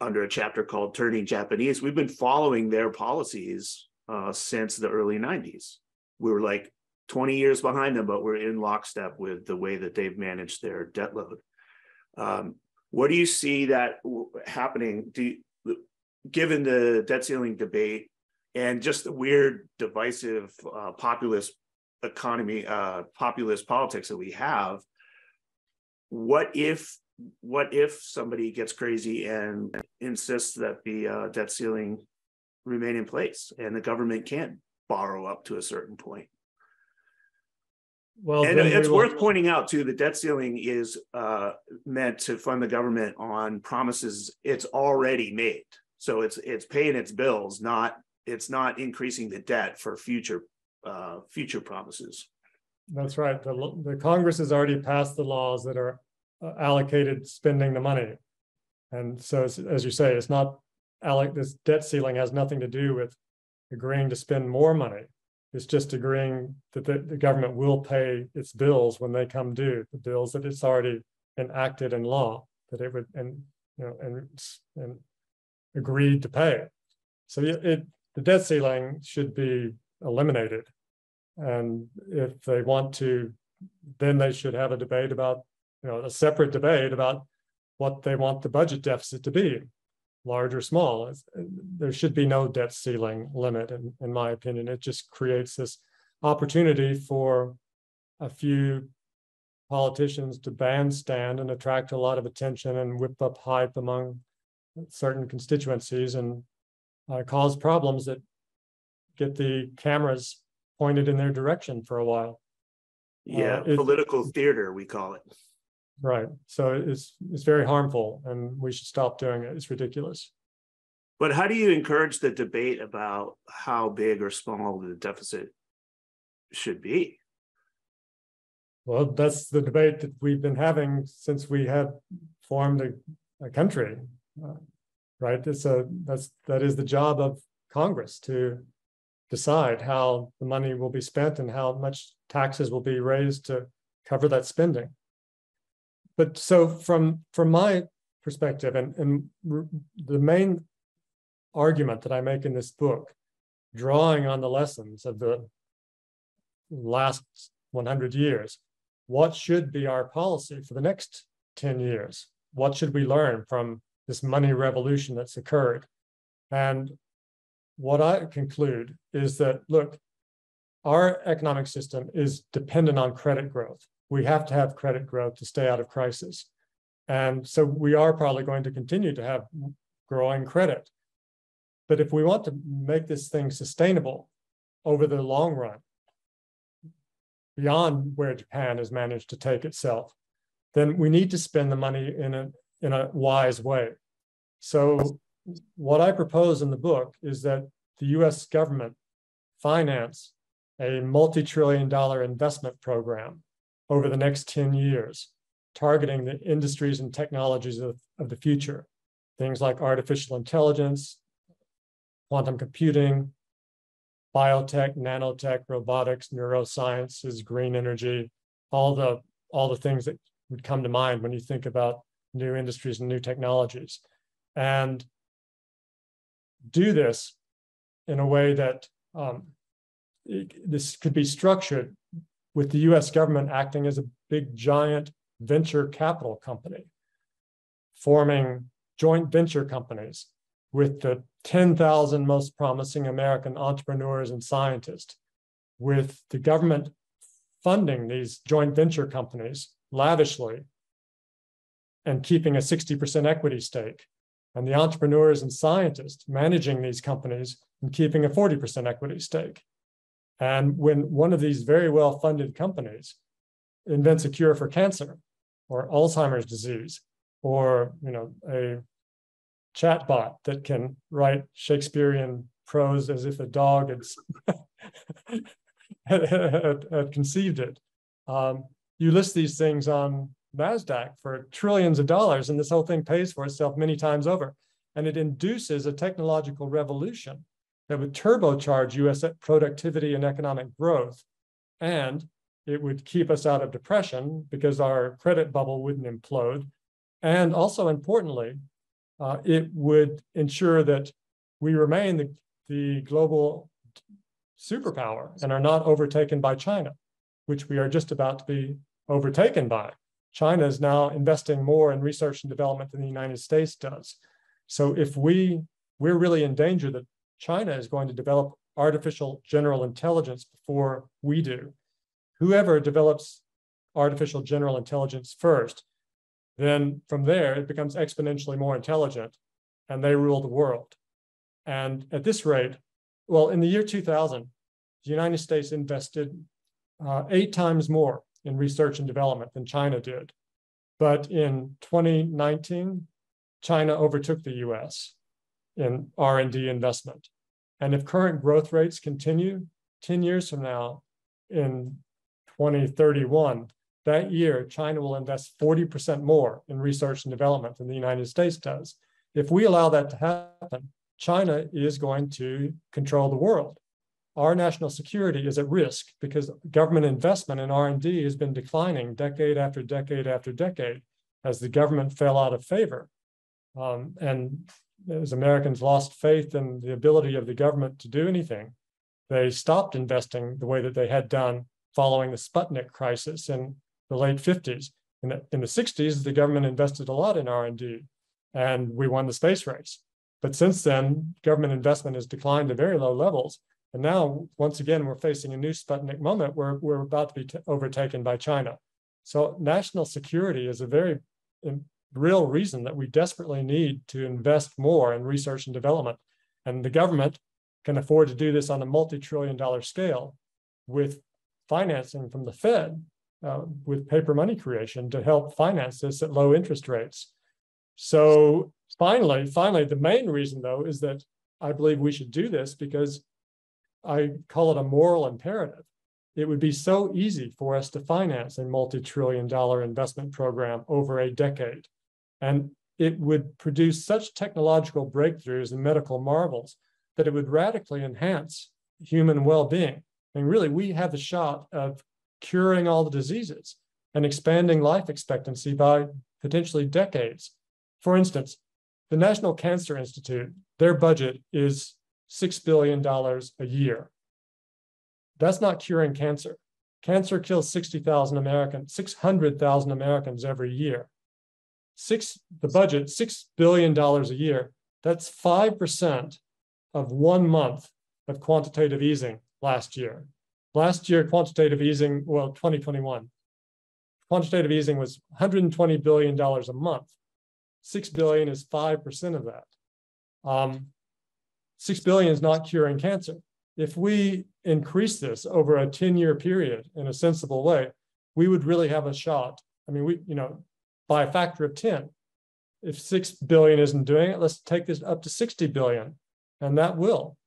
under a chapter called Turning Japanese. We've been following their policies uh, since the early '90s. We were like 20 years behind them, but we're in lockstep with the way that they've managed their debt load. Um, what do you see that happening? Do given the debt ceiling debate and just the weird divisive uh, populist economy uh, populist politics that we have what if what if somebody gets crazy and insists that the uh, debt ceiling remain in place and the government can't borrow up to a certain point well, and it's we worth pointing out too, the debt ceiling is uh, meant to fund the government on promises it's already made. So it's it's paying its bills, not it's not increasing the debt for future uh, future promises. That's right. The, the Congress has already passed the laws that are uh, allocated spending the money, and so as you say, it's not alloc. This debt ceiling has nothing to do with agreeing to spend more money. It's just agreeing that the, the government will pay its bills when they come due, the bills that it's already enacted in law that it would and you know and and agreed to pay. So it, the debt ceiling should be eliminated. And if they want to then they should have a debate about, you know, a separate debate about what they want the budget deficit to be, large or small. There should be no debt ceiling limit, in, in my opinion. It just creates this opportunity for a few politicians to bandstand and attract a lot of attention and whip up hype among certain constituencies and uh, cause problems that get the cameras pointed in their direction for a while. Yeah, uh, political theater, we call it. Right. So it's it's very harmful and we should stop doing it. It's ridiculous. But how do you encourage the debate about how big or small the deficit should be? Well, that's the debate that we've been having since we had formed a, a country, uh, right? It's a that's that is the job of Congress to decide how the money will be spent and how much taxes will be raised to cover that spending. But so from from my perspective, and, and the main argument that I make in this book, drawing on the lessons of the last 100 years, what should be our policy for the next 10 years? What should we learn from this money revolution that's occurred? And what I conclude is that, look, our economic system is dependent on credit growth. We have to have credit growth to stay out of crisis. And so we are probably going to continue to have growing credit. But if we want to make this thing sustainable over the long run, beyond where Japan has managed to take itself, then we need to spend the money in a, in a wise way. So, what I propose in the book is that the US government finance a multi trillion dollar investment program over the next 10 years, targeting the industries and technologies of, of the future. Things like artificial intelligence, quantum computing, biotech, nanotech, robotics, neurosciences, green energy, all the all the things that would come to mind when you think about new industries and new technologies. And do this in a way that um, it, this could be structured with the US government acting as a big giant venture capital company, forming joint venture companies with the 10,000 most promising American entrepreneurs and scientists, with the government funding these joint venture companies lavishly and keeping a 60% equity stake, and the entrepreneurs and scientists managing these companies and keeping a 40% equity stake. And when one of these very well funded companies invents a cure for cancer or Alzheimer's disease or you know a chatbot that can write Shakespearean prose as if a dog had, had, had conceived it. Um, you list these things on NASDAQ for trillions of dollars, and this whole thing pays for itself many times over. And it induces a technological revolution that would turbocharge US productivity and economic growth. And it would keep us out of depression because our credit bubble wouldn't implode. And also importantly, uh, it would ensure that we remain the, the global superpower and are not overtaken by China, which we are just about to be overtaken by. China is now investing more in research and development than the United States does. So if we we're really in danger that China is going to develop artificial general intelligence before we do. Whoever develops artificial general intelligence first then from there it becomes exponentially more intelligent and they rule the world. And at this rate, well, in the year 2000, the United States invested uh, eight times more in research and development than China did. But in 2019, China overtook the US in R&D investment. And if current growth rates continue 10 years from now in 2031, that year, China will invest 40% more in research and development than the United States does. If we allow that to happen, China is going to control the world. Our national security is at risk because government investment in R&D has been declining decade after decade after decade as the government fell out of favor. Um, and as Americans lost faith in the ability of the government to do anything, they stopped investing the way that they had done following the Sputnik crisis in the late 50s. In the, in the 60s, the government invested a lot in R&D and we won the space race. But since then, government investment has declined to very low levels. And now, once again, we're facing a new Sputnik moment where we're about to be overtaken by China. So national security is a very real reason that we desperately need to invest more in research and development. And the government can afford to do this on a multi-trillion dollar scale with financing from the Fed uh, with paper money creation to help finance this at low interest rates. So finally, finally, the main reason though is that I believe we should do this because I call it a moral imperative. It would be so easy for us to finance a multi-trillion dollar investment program over a decade. And it would produce such technological breakthroughs and medical marvels that it would radically enhance human well-being. And really, we have the shot of curing all the diseases and expanding life expectancy by potentially decades. For instance, the National Cancer Institute, their budget is $6 billion a year. That's not curing cancer. Cancer kills 60,000 Americans, 600,000 Americans every year. Six, the budget, $6 billion a year. That's 5% of one month of quantitative easing last year. Last year, quantitative easing, well, 2021, quantitative easing was $120 billion a month. Six billion is 5% of that. Um, Six billion is not curing cancer. If we increase this over a 10-year period in a sensible way, we would really have a shot. I mean, we, you know, by a factor of 10. If 6 billion isn't doing it, let's take this up to 60 billion, and that will.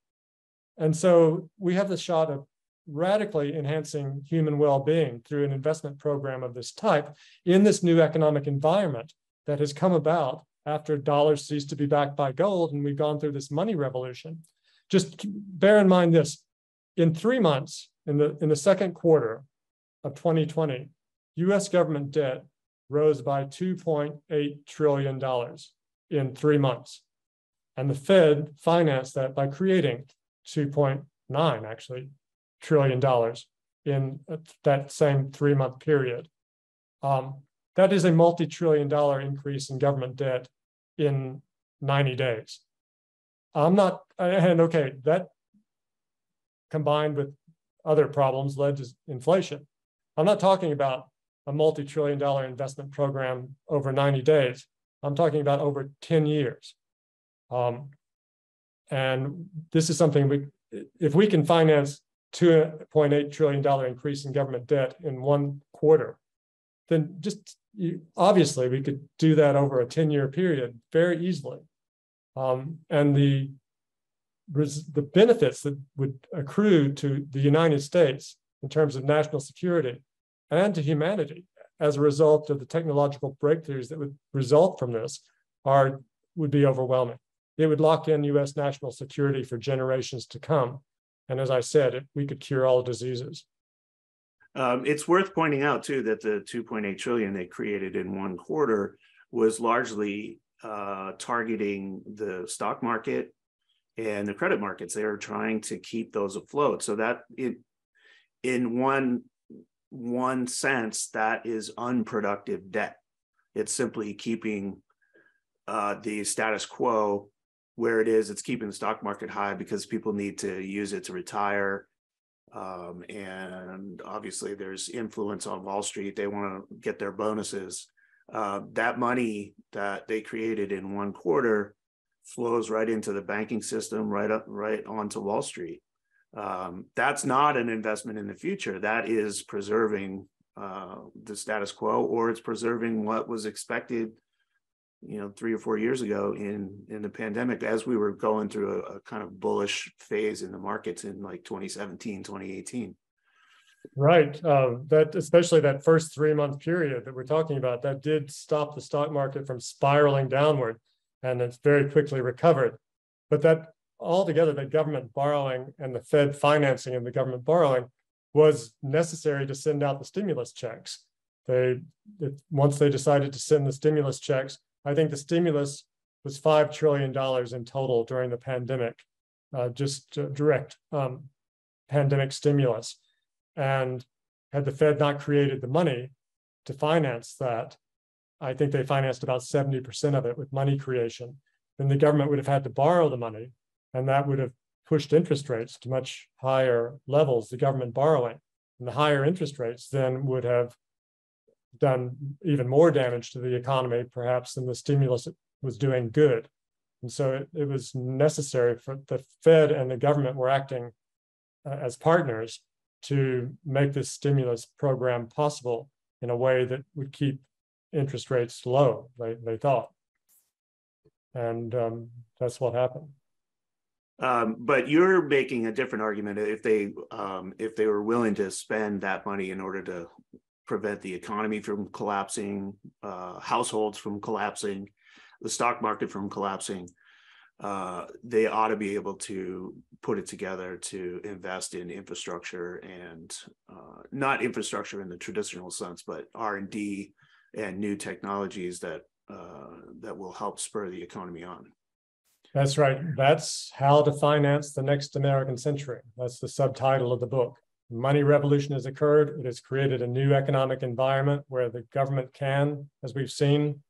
And so we have the shot of radically enhancing human well-being through an investment program of this type in this new economic environment that has come about after dollars ceased to be backed by gold and we've gone through this money revolution. Just bear in mind this, in three months, in the, in the second quarter of 2020, US government debt rose by $2.8 trillion in three months. And the Fed financed that by creating 2.9 actually trillion dollars in that same three month period. Um, that is a multi trillion dollar increase in government debt in 90 days. I'm not, and okay, that combined with other problems led to inflation. I'm not talking about a multi trillion dollar investment program over 90 days. I'm talking about over 10 years. Um, and this is something we, if we can finance $2.8 trillion increase in government debt in one quarter, then just you, obviously we could do that over a 10 year period very easily. Um, and the, the benefits that would accrue to the United States in terms of national security and to humanity as a result of the technological breakthroughs that would result from this are would be overwhelming. It would lock in US national security for generations to come. And as I said, it, we could cure all diseases. Um, it's worth pointing out too that the 2.8 trillion they created in one quarter was largely uh, targeting the stock market and the credit markets. They are trying to keep those afloat. So that it, in one one sense, that is unproductive debt. It's simply keeping uh, the status quo where it is. It's keeping the stock market high because people need to use it to retire um, and obviously, there's influence on Wall Street. They want to get their bonuses. Uh, that money that they created in one quarter flows right into the banking system, right up, right onto Wall Street. Um, that's not an investment in the future. That is preserving uh, the status quo, or it's preserving what was expected you know three or four years ago in in the pandemic as we were going through a, a, kind of bullish phase in the markets in like 2017 2018 right uh, that especially that first three month period that we're talking about that did stop the stock market from spiraling downward and it's very quickly recovered. But that altogether that government borrowing and the fed financing and the government borrowing was necessary to send out the stimulus checks. They it, once they decided to send the stimulus checks I think the stimulus was $5 trillion in total during the pandemic, uh, just direct um, pandemic stimulus. And had the Fed not created the money to finance that, I think they financed about 70% of it with money creation, then the government would have had to borrow the money, and that would have pushed interest rates to much higher levels, the government borrowing. And the higher interest rates then would have done even more damage to the economy, perhaps, than the stimulus was doing good. And so it, it was necessary for the Fed and the government were acting uh, as partners to make this stimulus program possible in a way that would keep interest rates low, they, they thought. And um, that's what happened. Um, but you're making a different argument if they um, if they were willing to spend that money in order to prevent the economy from collapsing, uh, households from collapsing, the stock market from collapsing. Uh, they ought to be able to put it together to invest in infrastructure and uh, not infrastructure in the traditional sense, but R and D and new technologies that uh, that will help spur the economy on. That's right. That's how to finance the next American century. That's the subtitle of the book. Money revolution has occurred. It has created a new economic environment where the government can, as we've seen,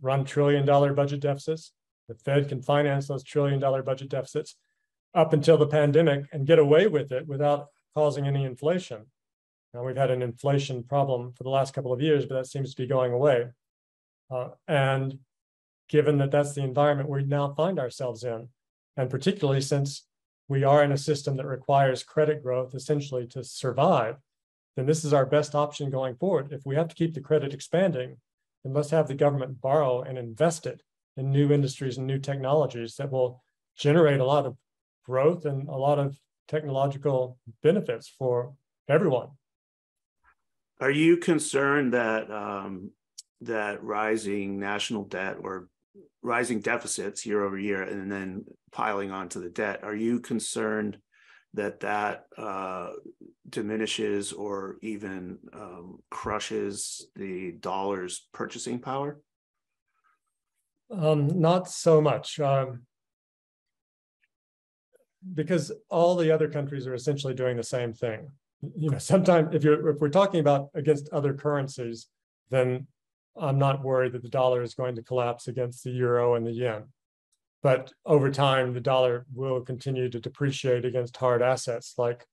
run trillion dollar budget deficits. The Fed can finance those trillion dollar budget deficits up until the pandemic and get away with it without causing any inflation. Now, we've had an inflation problem for the last couple of years, but that seems to be going away. Uh, and given that that's the environment we now find ourselves in, and particularly since we are in a system that requires credit growth essentially to survive, then this is our best option going forward. If we have to keep the credit expanding, then let's have the government borrow and invest it in new industries and new technologies that will generate a lot of growth and a lot of technological benefits for everyone. Are you concerned that um, that rising national debt or rising deficits year over year and then piling onto the debt. Are you concerned that that uh, diminishes or even um, crushes the dollar's purchasing power? Um, not so much. Um, because all the other countries are essentially doing the same thing. You know, sometimes if you're if we're talking about against other currencies, then I'm not worried that the dollar is going to collapse against the euro and the yen. But over time, the dollar will continue to depreciate against hard assets like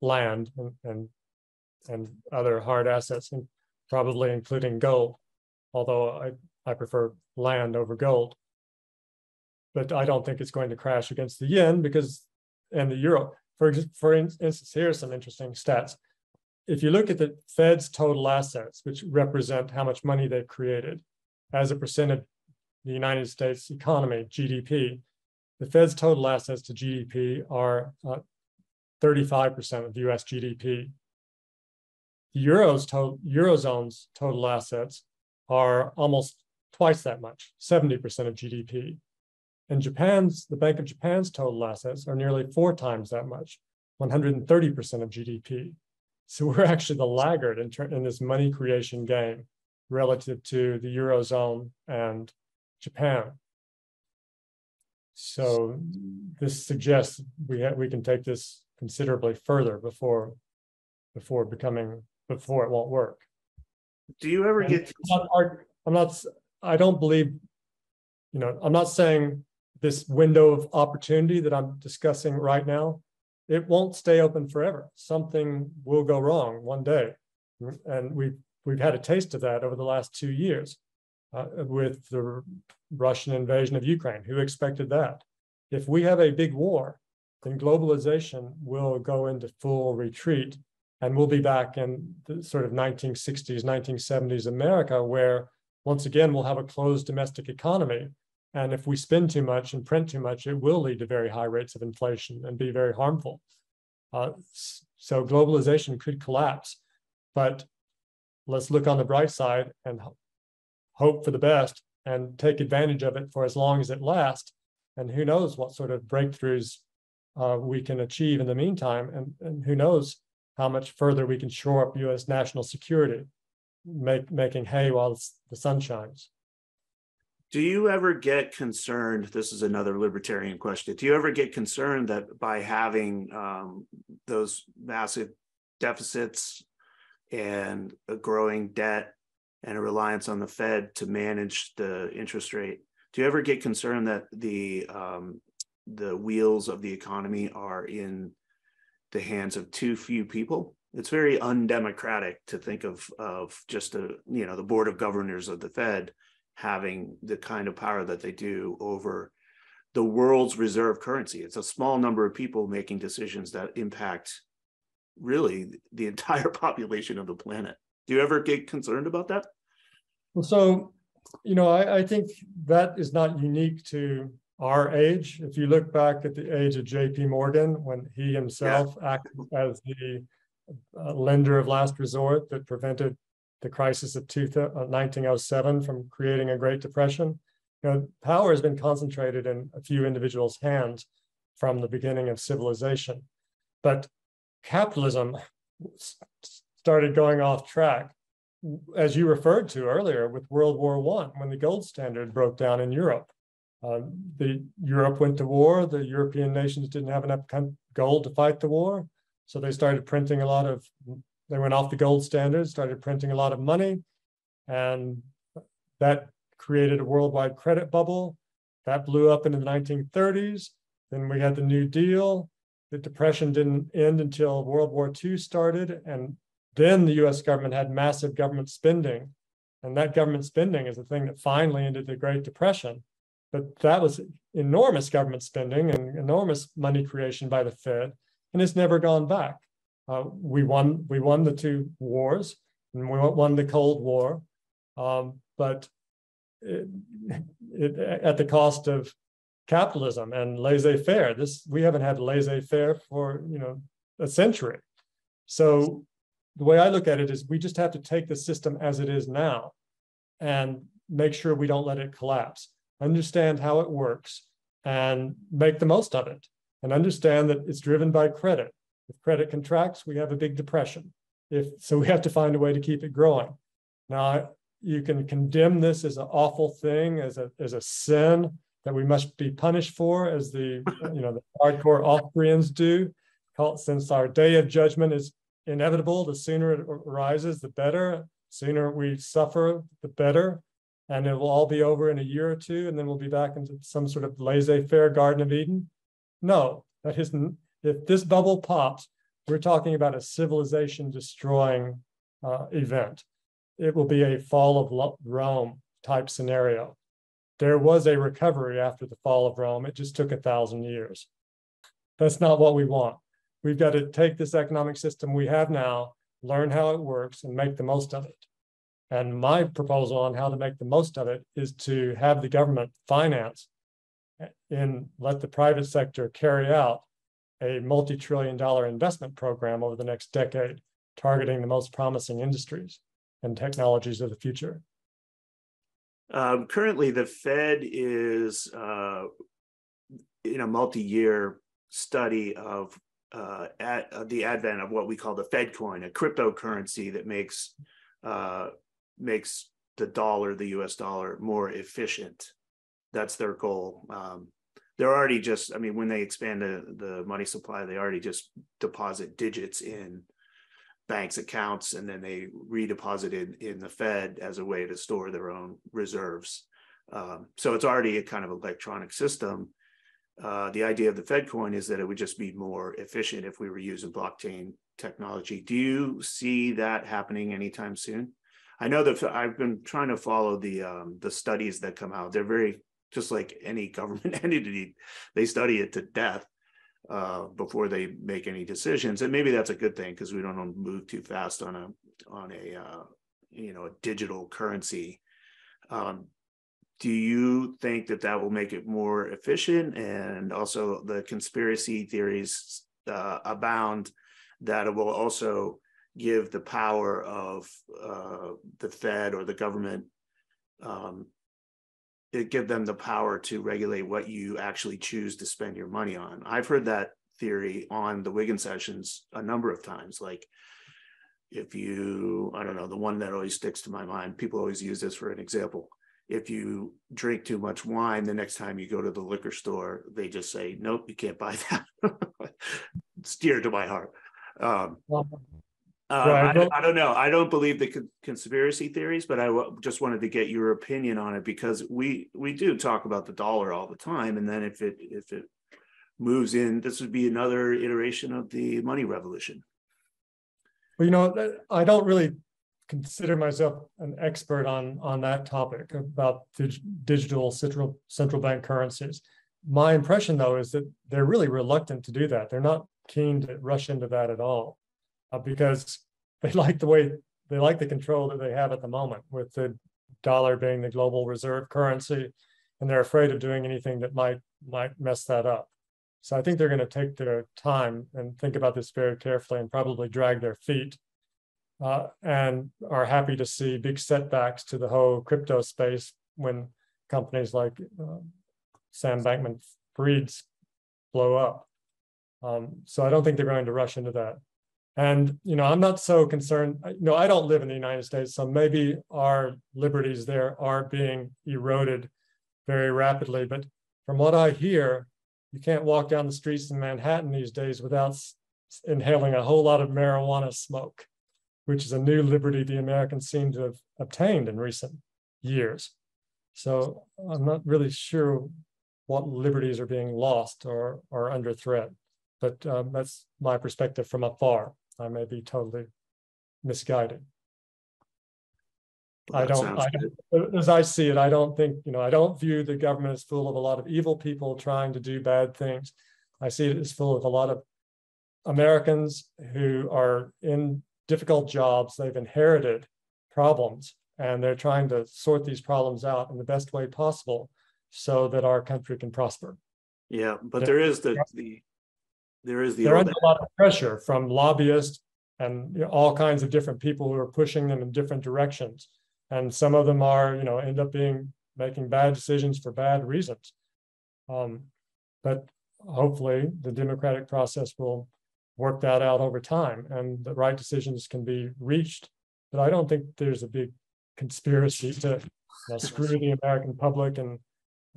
land and, and, and other hard assets, and probably including gold, although I, I prefer land over gold. But I don't think it's going to crash against the yen because, and the euro. For, for instance, here are some interesting stats if you look at the Fed's total assets, which represent how much money they've created as a percent of the United States economy, GDP, the Fed's total assets to GDP are uh, 35% of US GDP. The Euro's to- Eurozone's total assets are almost twice that much, 70% of GDP. And Japan's, the Bank of Japan's total assets are nearly four times that much, 130% of GDP. So we're actually the laggard in, in this money creation game relative to the Eurozone and Japan. So this suggests we ha- we can take this considerably further before before becoming before it won't work. Do you ever and get? I'm not, I'm not. I don't believe. You know, I'm not saying this window of opportunity that I'm discussing right now it won't stay open forever. Something will go wrong one day. And we've, we've had a taste of that over the last two years uh, with the Russian invasion of Ukraine. Who expected that? If we have a big war, then globalization will go into full retreat and we'll be back in the sort of 1960s, 1970s America, where once again we'll have a closed domestic economy and if we spend too much and print too much, it will lead to very high rates of inflation and be very harmful. Uh, so globalization could collapse, but let's look on the bright side and hope for the best and take advantage of it for as long as it lasts. And who knows what sort of breakthroughs uh, we can achieve in the meantime, and, and who knows how much further we can shore up U.S. national security, make, making hay while the sun shines. Do you ever get concerned? This is another libertarian question. Do you ever get concerned that by having um, those massive deficits and a growing debt and a reliance on the Fed to manage the interest rate. Do you ever get concerned that the um, the wheels of the economy are in the hands of too few people? It's very undemocratic to think of of just a you know the board of governors of the Fed having the kind of power that they do over the world's reserve currency. It's a small number of people making decisions that impact really the entire population of the planet. Do you ever get concerned about that? Well, so, you know, I, I think that is not unique to our age. If you look back at the age of J.P. Morgan, when he himself yeah. acted as the uh, lender of last resort that prevented the crisis of two, uh, 1907 from creating a Great Depression, you know, power has been concentrated in a few individuals' hands from the beginning of civilization. But capitalism started going off track, as you referred to earlier with World War One, when the gold standard broke down in Europe. Uh, the Europe went to war. The European nations didn't have enough gold to fight the war, so they started printing a lot of. They went off the gold standard, started printing a lot of money, and that created a worldwide credit bubble. That blew up into the 1930s. Then we had the New Deal the depression didn't end until World War II started, and then the U.S. government had massive government spending, and that government spending is the thing that finally ended the Great Depression. But that was enormous government spending and enormous money creation by the Fed, and it's never gone back. Uh, we won we won the two wars, and we won the Cold War, um, but it, it, at the cost of capitalism and laissez-faire. This we haven't had laissez-faire for you know a century. So the way I look at it is we just have to take the system as it is now and make sure we don't let it collapse. Understand how it works and make the most of it. And understand that it's driven by credit. If credit contracts, we have a big depression. If so, we have to find a way to keep it growing. Now, you can condemn this as an awful thing, as a as a sin, that we must be punished for, as the you know the hardcore Austrians do. Since our day of judgment is inevitable, the sooner it arises, the better. Sooner we suffer, the better, and it will all be over in a year or two, and then we'll be back into some sort of laissez-faire Garden of Eden. No, that isn't. If this bubble pops, we're talking about a civilization destroying uh, event. It will be a fall of Rome type scenario there was a recovery after the fall of Rome. It just took a thousand years. That's not what we want. We've got to take this economic system we have now, learn how it works, and make the most of it. And my proposal on how to make the most of it is to have the government finance and let the private sector carry out a multi trillion dollar investment program over the next decade, targeting the most promising industries and technologies of the future. Um, currently, the Fed is uh, in a multi-year study of uh, at uh, the advent of what we call the Fed coin, a cryptocurrency that makes uh, makes the dollar, the U.S. dollar, more efficient. That's their goal. Um, they're already just, I mean, when they expand the, the money supply, they already just deposit digits in banks accounts and then they redeposited in the Fed as a way to store their own reserves. Um, so it's already a kind of electronic system. Uh, the idea of the Fed coin is that it would just be more efficient if we were using blockchain technology. Do you see that happening anytime soon? I know that I've been trying to follow the um, the studies that come out. They're very just like any government entity; they study it to death uh, before they make any decisions. And maybe that's a good thing because we don't move too fast on a on a uh, you know a digital currency. Um, do you think that that will make it more efficient? And also, the conspiracy theories uh, abound that it will also give the power of uh, the Fed or the government um, it give them the power to regulate what you actually choose to spend your money on. I've heard that theory on the Wiggin sessions a number of times. Like if you, I don't know, the one that always sticks to my mind, people always use this for an example. If you drink too much wine, the next time you go to the liquor store, they just say, nope, you can't buy that. Steer to my heart. Um, Uh, Right, I, well- I don't know. I don't believe the con- conspiracy theories, but I w- just wanted to get your opinion on it because we we do talk about the dollar all the time, and then if it if it moves in, this would be another iteration of the money revolution. Well, you know, I don't really consider myself an expert on, on that topic about dig- digital central, central bank currencies. My impression, though, is that they're really reluctant to do that. They're not keen to rush into that at all. uh, because they like the way, they like the control that they have at the moment with the dollar being the global reserve currency. And they're afraid of doing anything that might, might mess that up. So I think they're going to take their time and think about this very carefully and probably drag their feet. Uh, and are happy to see big setbacks to the whole crypto space when companies like uh, Sam Bankman Fried's blow up. Um, so I don't think they're going to rush into that. And you know, I'm not so concerned. You know, I don't live in the United States, so maybe our liberties there are being eroded very rapidly. But from what I hear, you can't walk down the streets in Manhattan these days without inhaling a whole lot of marijuana smoke, which is a new liberty the Americans seem to have obtained in recent years. So I'm not really sure what liberties are being lost or or under threat, but um, that's my perspective from afar. I may be totally misguided. Well, I don't, I don't, as I see it, I don't think, you know, I don't view the government as full of a lot of evil people trying to do bad things. I see it as full of a lot of Americans who are in difficult jobs, they've inherited problems, and they're trying to sort these problems out in the best way possible so that our country can prosper. Yeah, but there is the the there is the They're under a lot of pressure from lobbyists and you know, all kinds of different people who are pushing them in different directions. And some of them are, you know, end up being making bad decisions for bad reasons. Um, but hopefully the democratic process will work that out over time and the right decisions can be reached. But I don't think there's a big conspiracy to you know, screw the American public and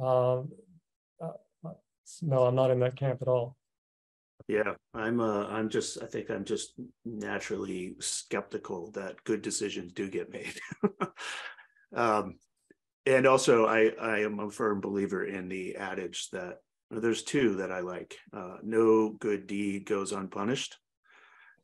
uh, uh, no, I'm not in that camp at all. Yeah, I'm uh I'm just I think I'm just naturally skeptical that good decisions do get made. um and also I I am a firm believer in the adage that there's two that I like. Uh no good deed goes unpunished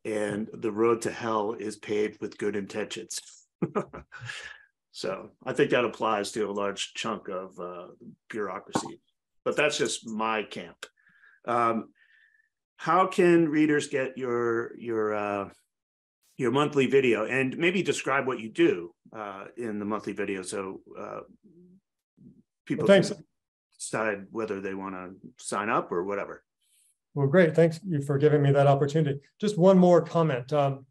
and the road to hell is paved with good intentions. so I think that applies to a large chunk of uh bureaucracy. But that's just my camp. Um how can readers get your your uh your monthly video and maybe describe what you do uh in the monthly video so uh people Well, thanks. can decide whether they want to sign up or whatever Well, great. Thanks you for giving me that opportunity. Just one more comment. Um,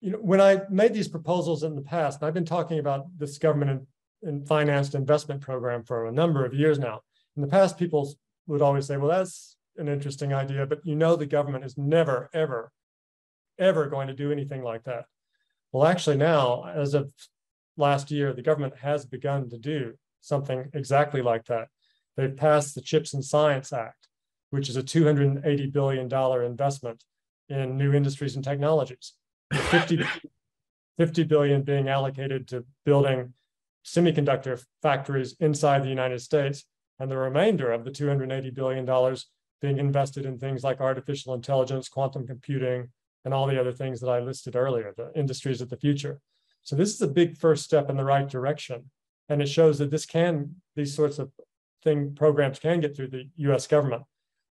you know, when I made these proposals in the past, and I've been talking about this government and, and financed investment program for a number of years now. In the past, people would always say, well, that's an interesting idea, but you know, the government is never, ever, ever going to do anything like that. Well, actually now, as of last year, the government has begun to do something exactly like that. They've passed the Chips and Science Act, which is a $280 billion investment in new industries and technologies. 50, 50 billion being allocated to building semiconductor factories inside the United States, and the remainder of the $280 billion being invested in things like artificial intelligence, quantum computing, and all the other things that I listed earlier, the industries of the future. So this is a big first step in the right direction. And it shows that this can, these sorts of thing programs can get through the US government.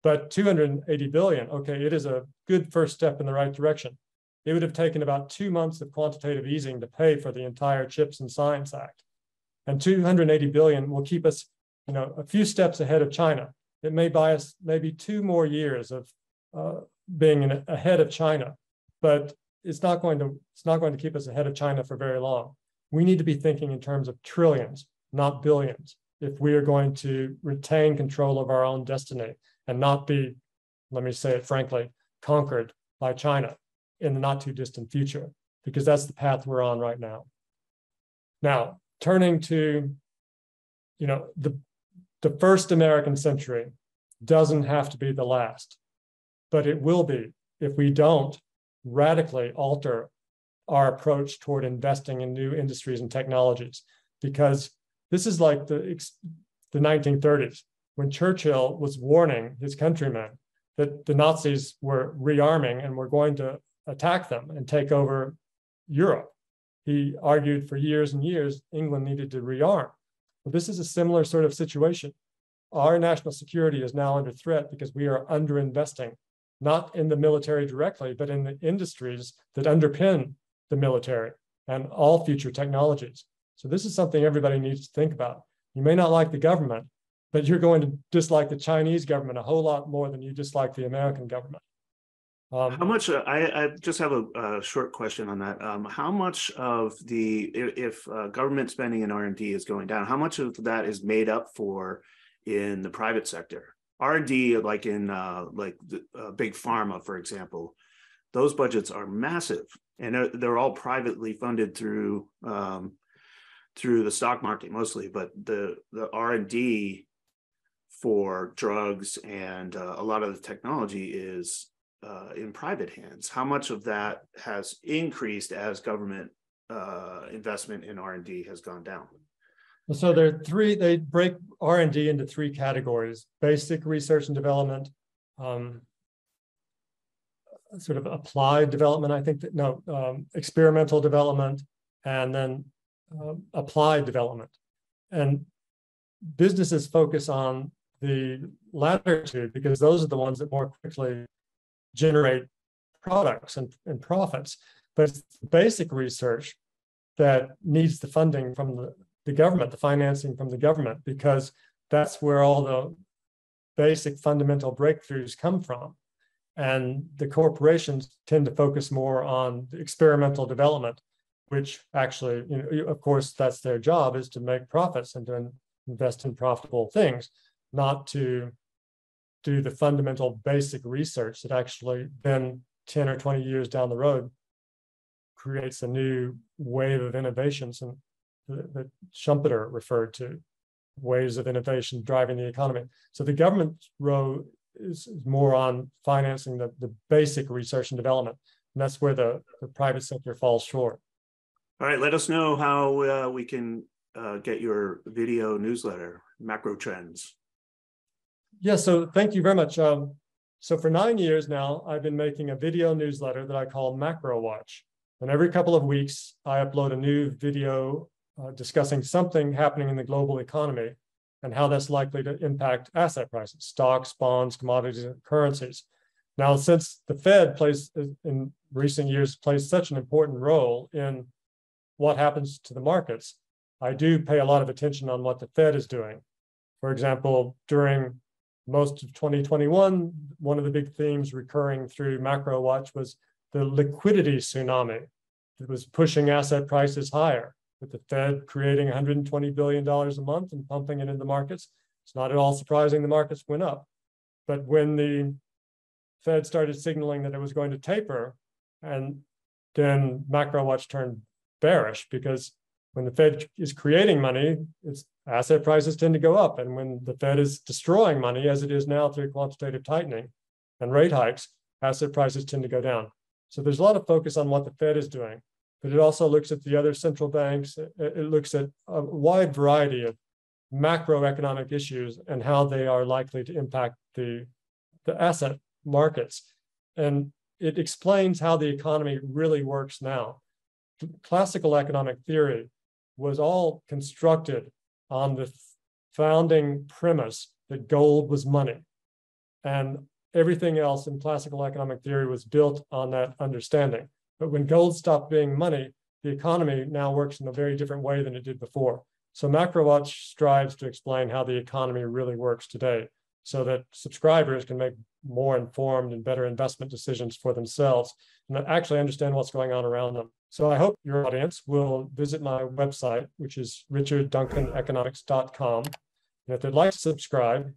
But 280 billion, okay, it is a good first step in the right direction. It would have taken about two months of quantitative easing to pay for the entire Chips and Science Act. And 280 billion will keep us, you know, a few steps ahead of China. It may buy us maybe two more years of uh, being in, ahead of China, but it's not going to it's not going to keep us ahead of China for very long. We need to be thinking in terms of trillions, not billions, if we are going to retain control of our own destiny and not be, let me say it frankly, conquered by China in the not too distant future, because that's the path we're on right now. Now, turning to, you know, the the first American century doesn't have to be the last, but it will be if we don't radically alter our approach toward investing in new industries and technologies because this is like the, the 1930s when Churchill was warning his countrymen that the Nazis were rearming and were going to attack them and take over Europe. He argued for years and years England needed to rearm. Well, this is a similar sort of situation. Our national security is now under threat because we are underinvesting, not in the military directly, but in the industries that underpin the military and all future technologies. So this is something everybody needs to think about. You may not like the government, but you're going to dislike the Chinese government a whole lot more than you dislike the American government. Um, how much? Uh, I, I, just have a, a, short question on that. Um, how much of the if, if uh, government spending in R and D is going down, how much of that is made up for in the private sector? R and D, like in uh, like the, uh, big pharma, for example, those budgets are massive, and they're, they're all privately funded through um, through the stock market mostly. But the the R and D for drugs and uh, a lot of the technology is uh, in private hands. How much of that has increased as government uh, investment in R and D has gone down? So there are three. They break R and D into three categories: basic research and development, um, sort of applied development. I think that no um, experimental development, and then uh, applied development. And businesses focus on the latter two because those are the ones that more quickly generate products and, and profits. But it's basic research that needs the funding from the, the government, the financing from the government, because that's where all the basic fundamental breakthroughs come from. And the corporations tend to focus more on experimental development, which actually, you know, of course, that's their job is to make profits and to invest in profitable things, not to do the fundamental basic research that actually then 10 or 20 years down the road creates a new wave of innovations and that Schumpeter referred to waves of innovation driving the economy. So the government role is, is more on financing the, the basic research and development. And that's where the, the private sector falls short. All right, let us know how uh, we can uh, get your video newsletter, Macro Trends. Yeah, so thank you very much. Um, so for nine years now, I've been making a video newsletter that I call Macro Watch. And every couple of weeks, I upload a new video uh, discussing something happening in the global economy and how that's likely to impact asset prices, stocks, bonds, commodities, and currencies. Now, since the Fed plays in recent years plays such an important role in what happens to the markets, I do pay a lot of attention on what the Fed is doing. For example, during most of 2021, one of the big themes recurring through Macro Watch was the liquidity tsunami that was pushing asset prices higher, with the Fed creating $120 billion a month and pumping it into the markets. It's not at all surprising the markets went up. But when the Fed started signaling that it was going to taper, and then Macro Watch turned bearish because when the Fed is creating money, its asset prices tend to go up. And when the Fed is destroying money, as it is now through quantitative tightening and rate hikes, asset prices tend to go down. So there's a lot of focus on what the Fed is doing, but it also looks at the other central banks. It looks at a wide variety of macroeconomic issues and how they are likely to impact the, the asset markets. And it explains how the economy really works now. Classical economic theory was all constructed on the founding premise that gold was money. And everything else in classical economic theory was built on that understanding. But when gold stopped being money, the economy now works in a very different way than it did before. So MacroWatch strives to explain how the economy really works today so that subscribers can make more informed and better investment decisions for themselves and actually understand what's going on around them. So I hope your audience will visit my website, which is richardduncaneconomics.com. And if they'd like to subscribe,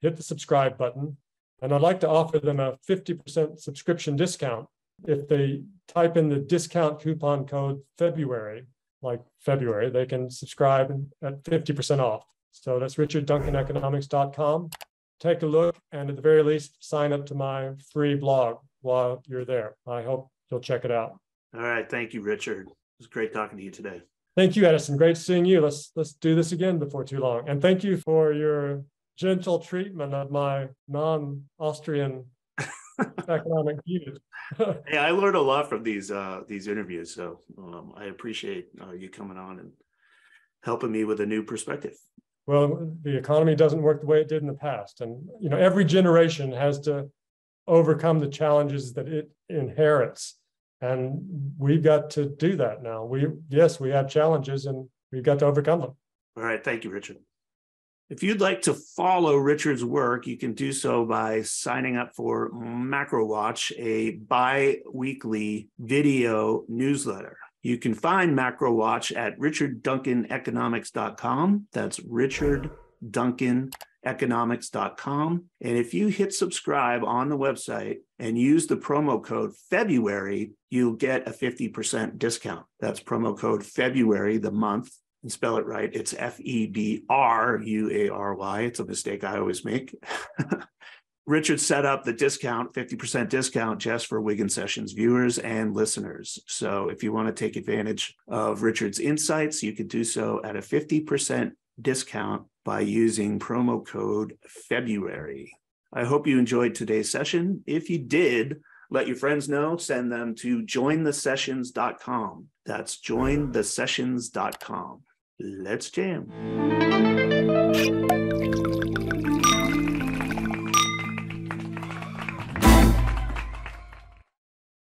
hit the subscribe button. And I'd like to offer them a 50% subscription discount if they type in the discount coupon code February, like February, they can subscribe at 50% off. So that's richardduncaneconomics.com. Take a look and at the very least, sign up to my free blog while you're there. I hope you'll check it out. All right. Thank you, Richard. It was great talking to you today. Thank you, Addison. Great seeing you. Let's let's do this again before too long. And thank you for your gentle treatment of my non-Austrian economic views. hey, I learned a lot from these uh, these interviews, so um, I appreciate uh, you coming on and helping me with a new perspective. Well, the economy doesn't work the way it did in the past, and you know every generation has to overcome the challenges that it inherits, and we've got to do that now. We yes, we have challenges, and we've got to overcome them. All right, thank you, Richard. If you'd like to follow Richard's work, you can do so by signing up for Macro Watch, a bi weekly video newsletter. You can find Macro Watch at richardduncaneconomics.com. That's richardduncaneconomics.com. And if you hit subscribe on the website and use the promo code February, you'll get a 50% discount. That's promo code February, the month, and spell it right. It's F E B R U A R Y. It's a mistake I always make. Richard set up the discount, 50% discount just for Wiggin Sessions viewers and listeners. So if you want to take advantage of Richard's insights, you can do so at a 50% discount by using promo code February. I hope you enjoyed today's session. If you did, let your friends know, send them to jointhesessions.com. That's jointhesessions.com. Let's jam.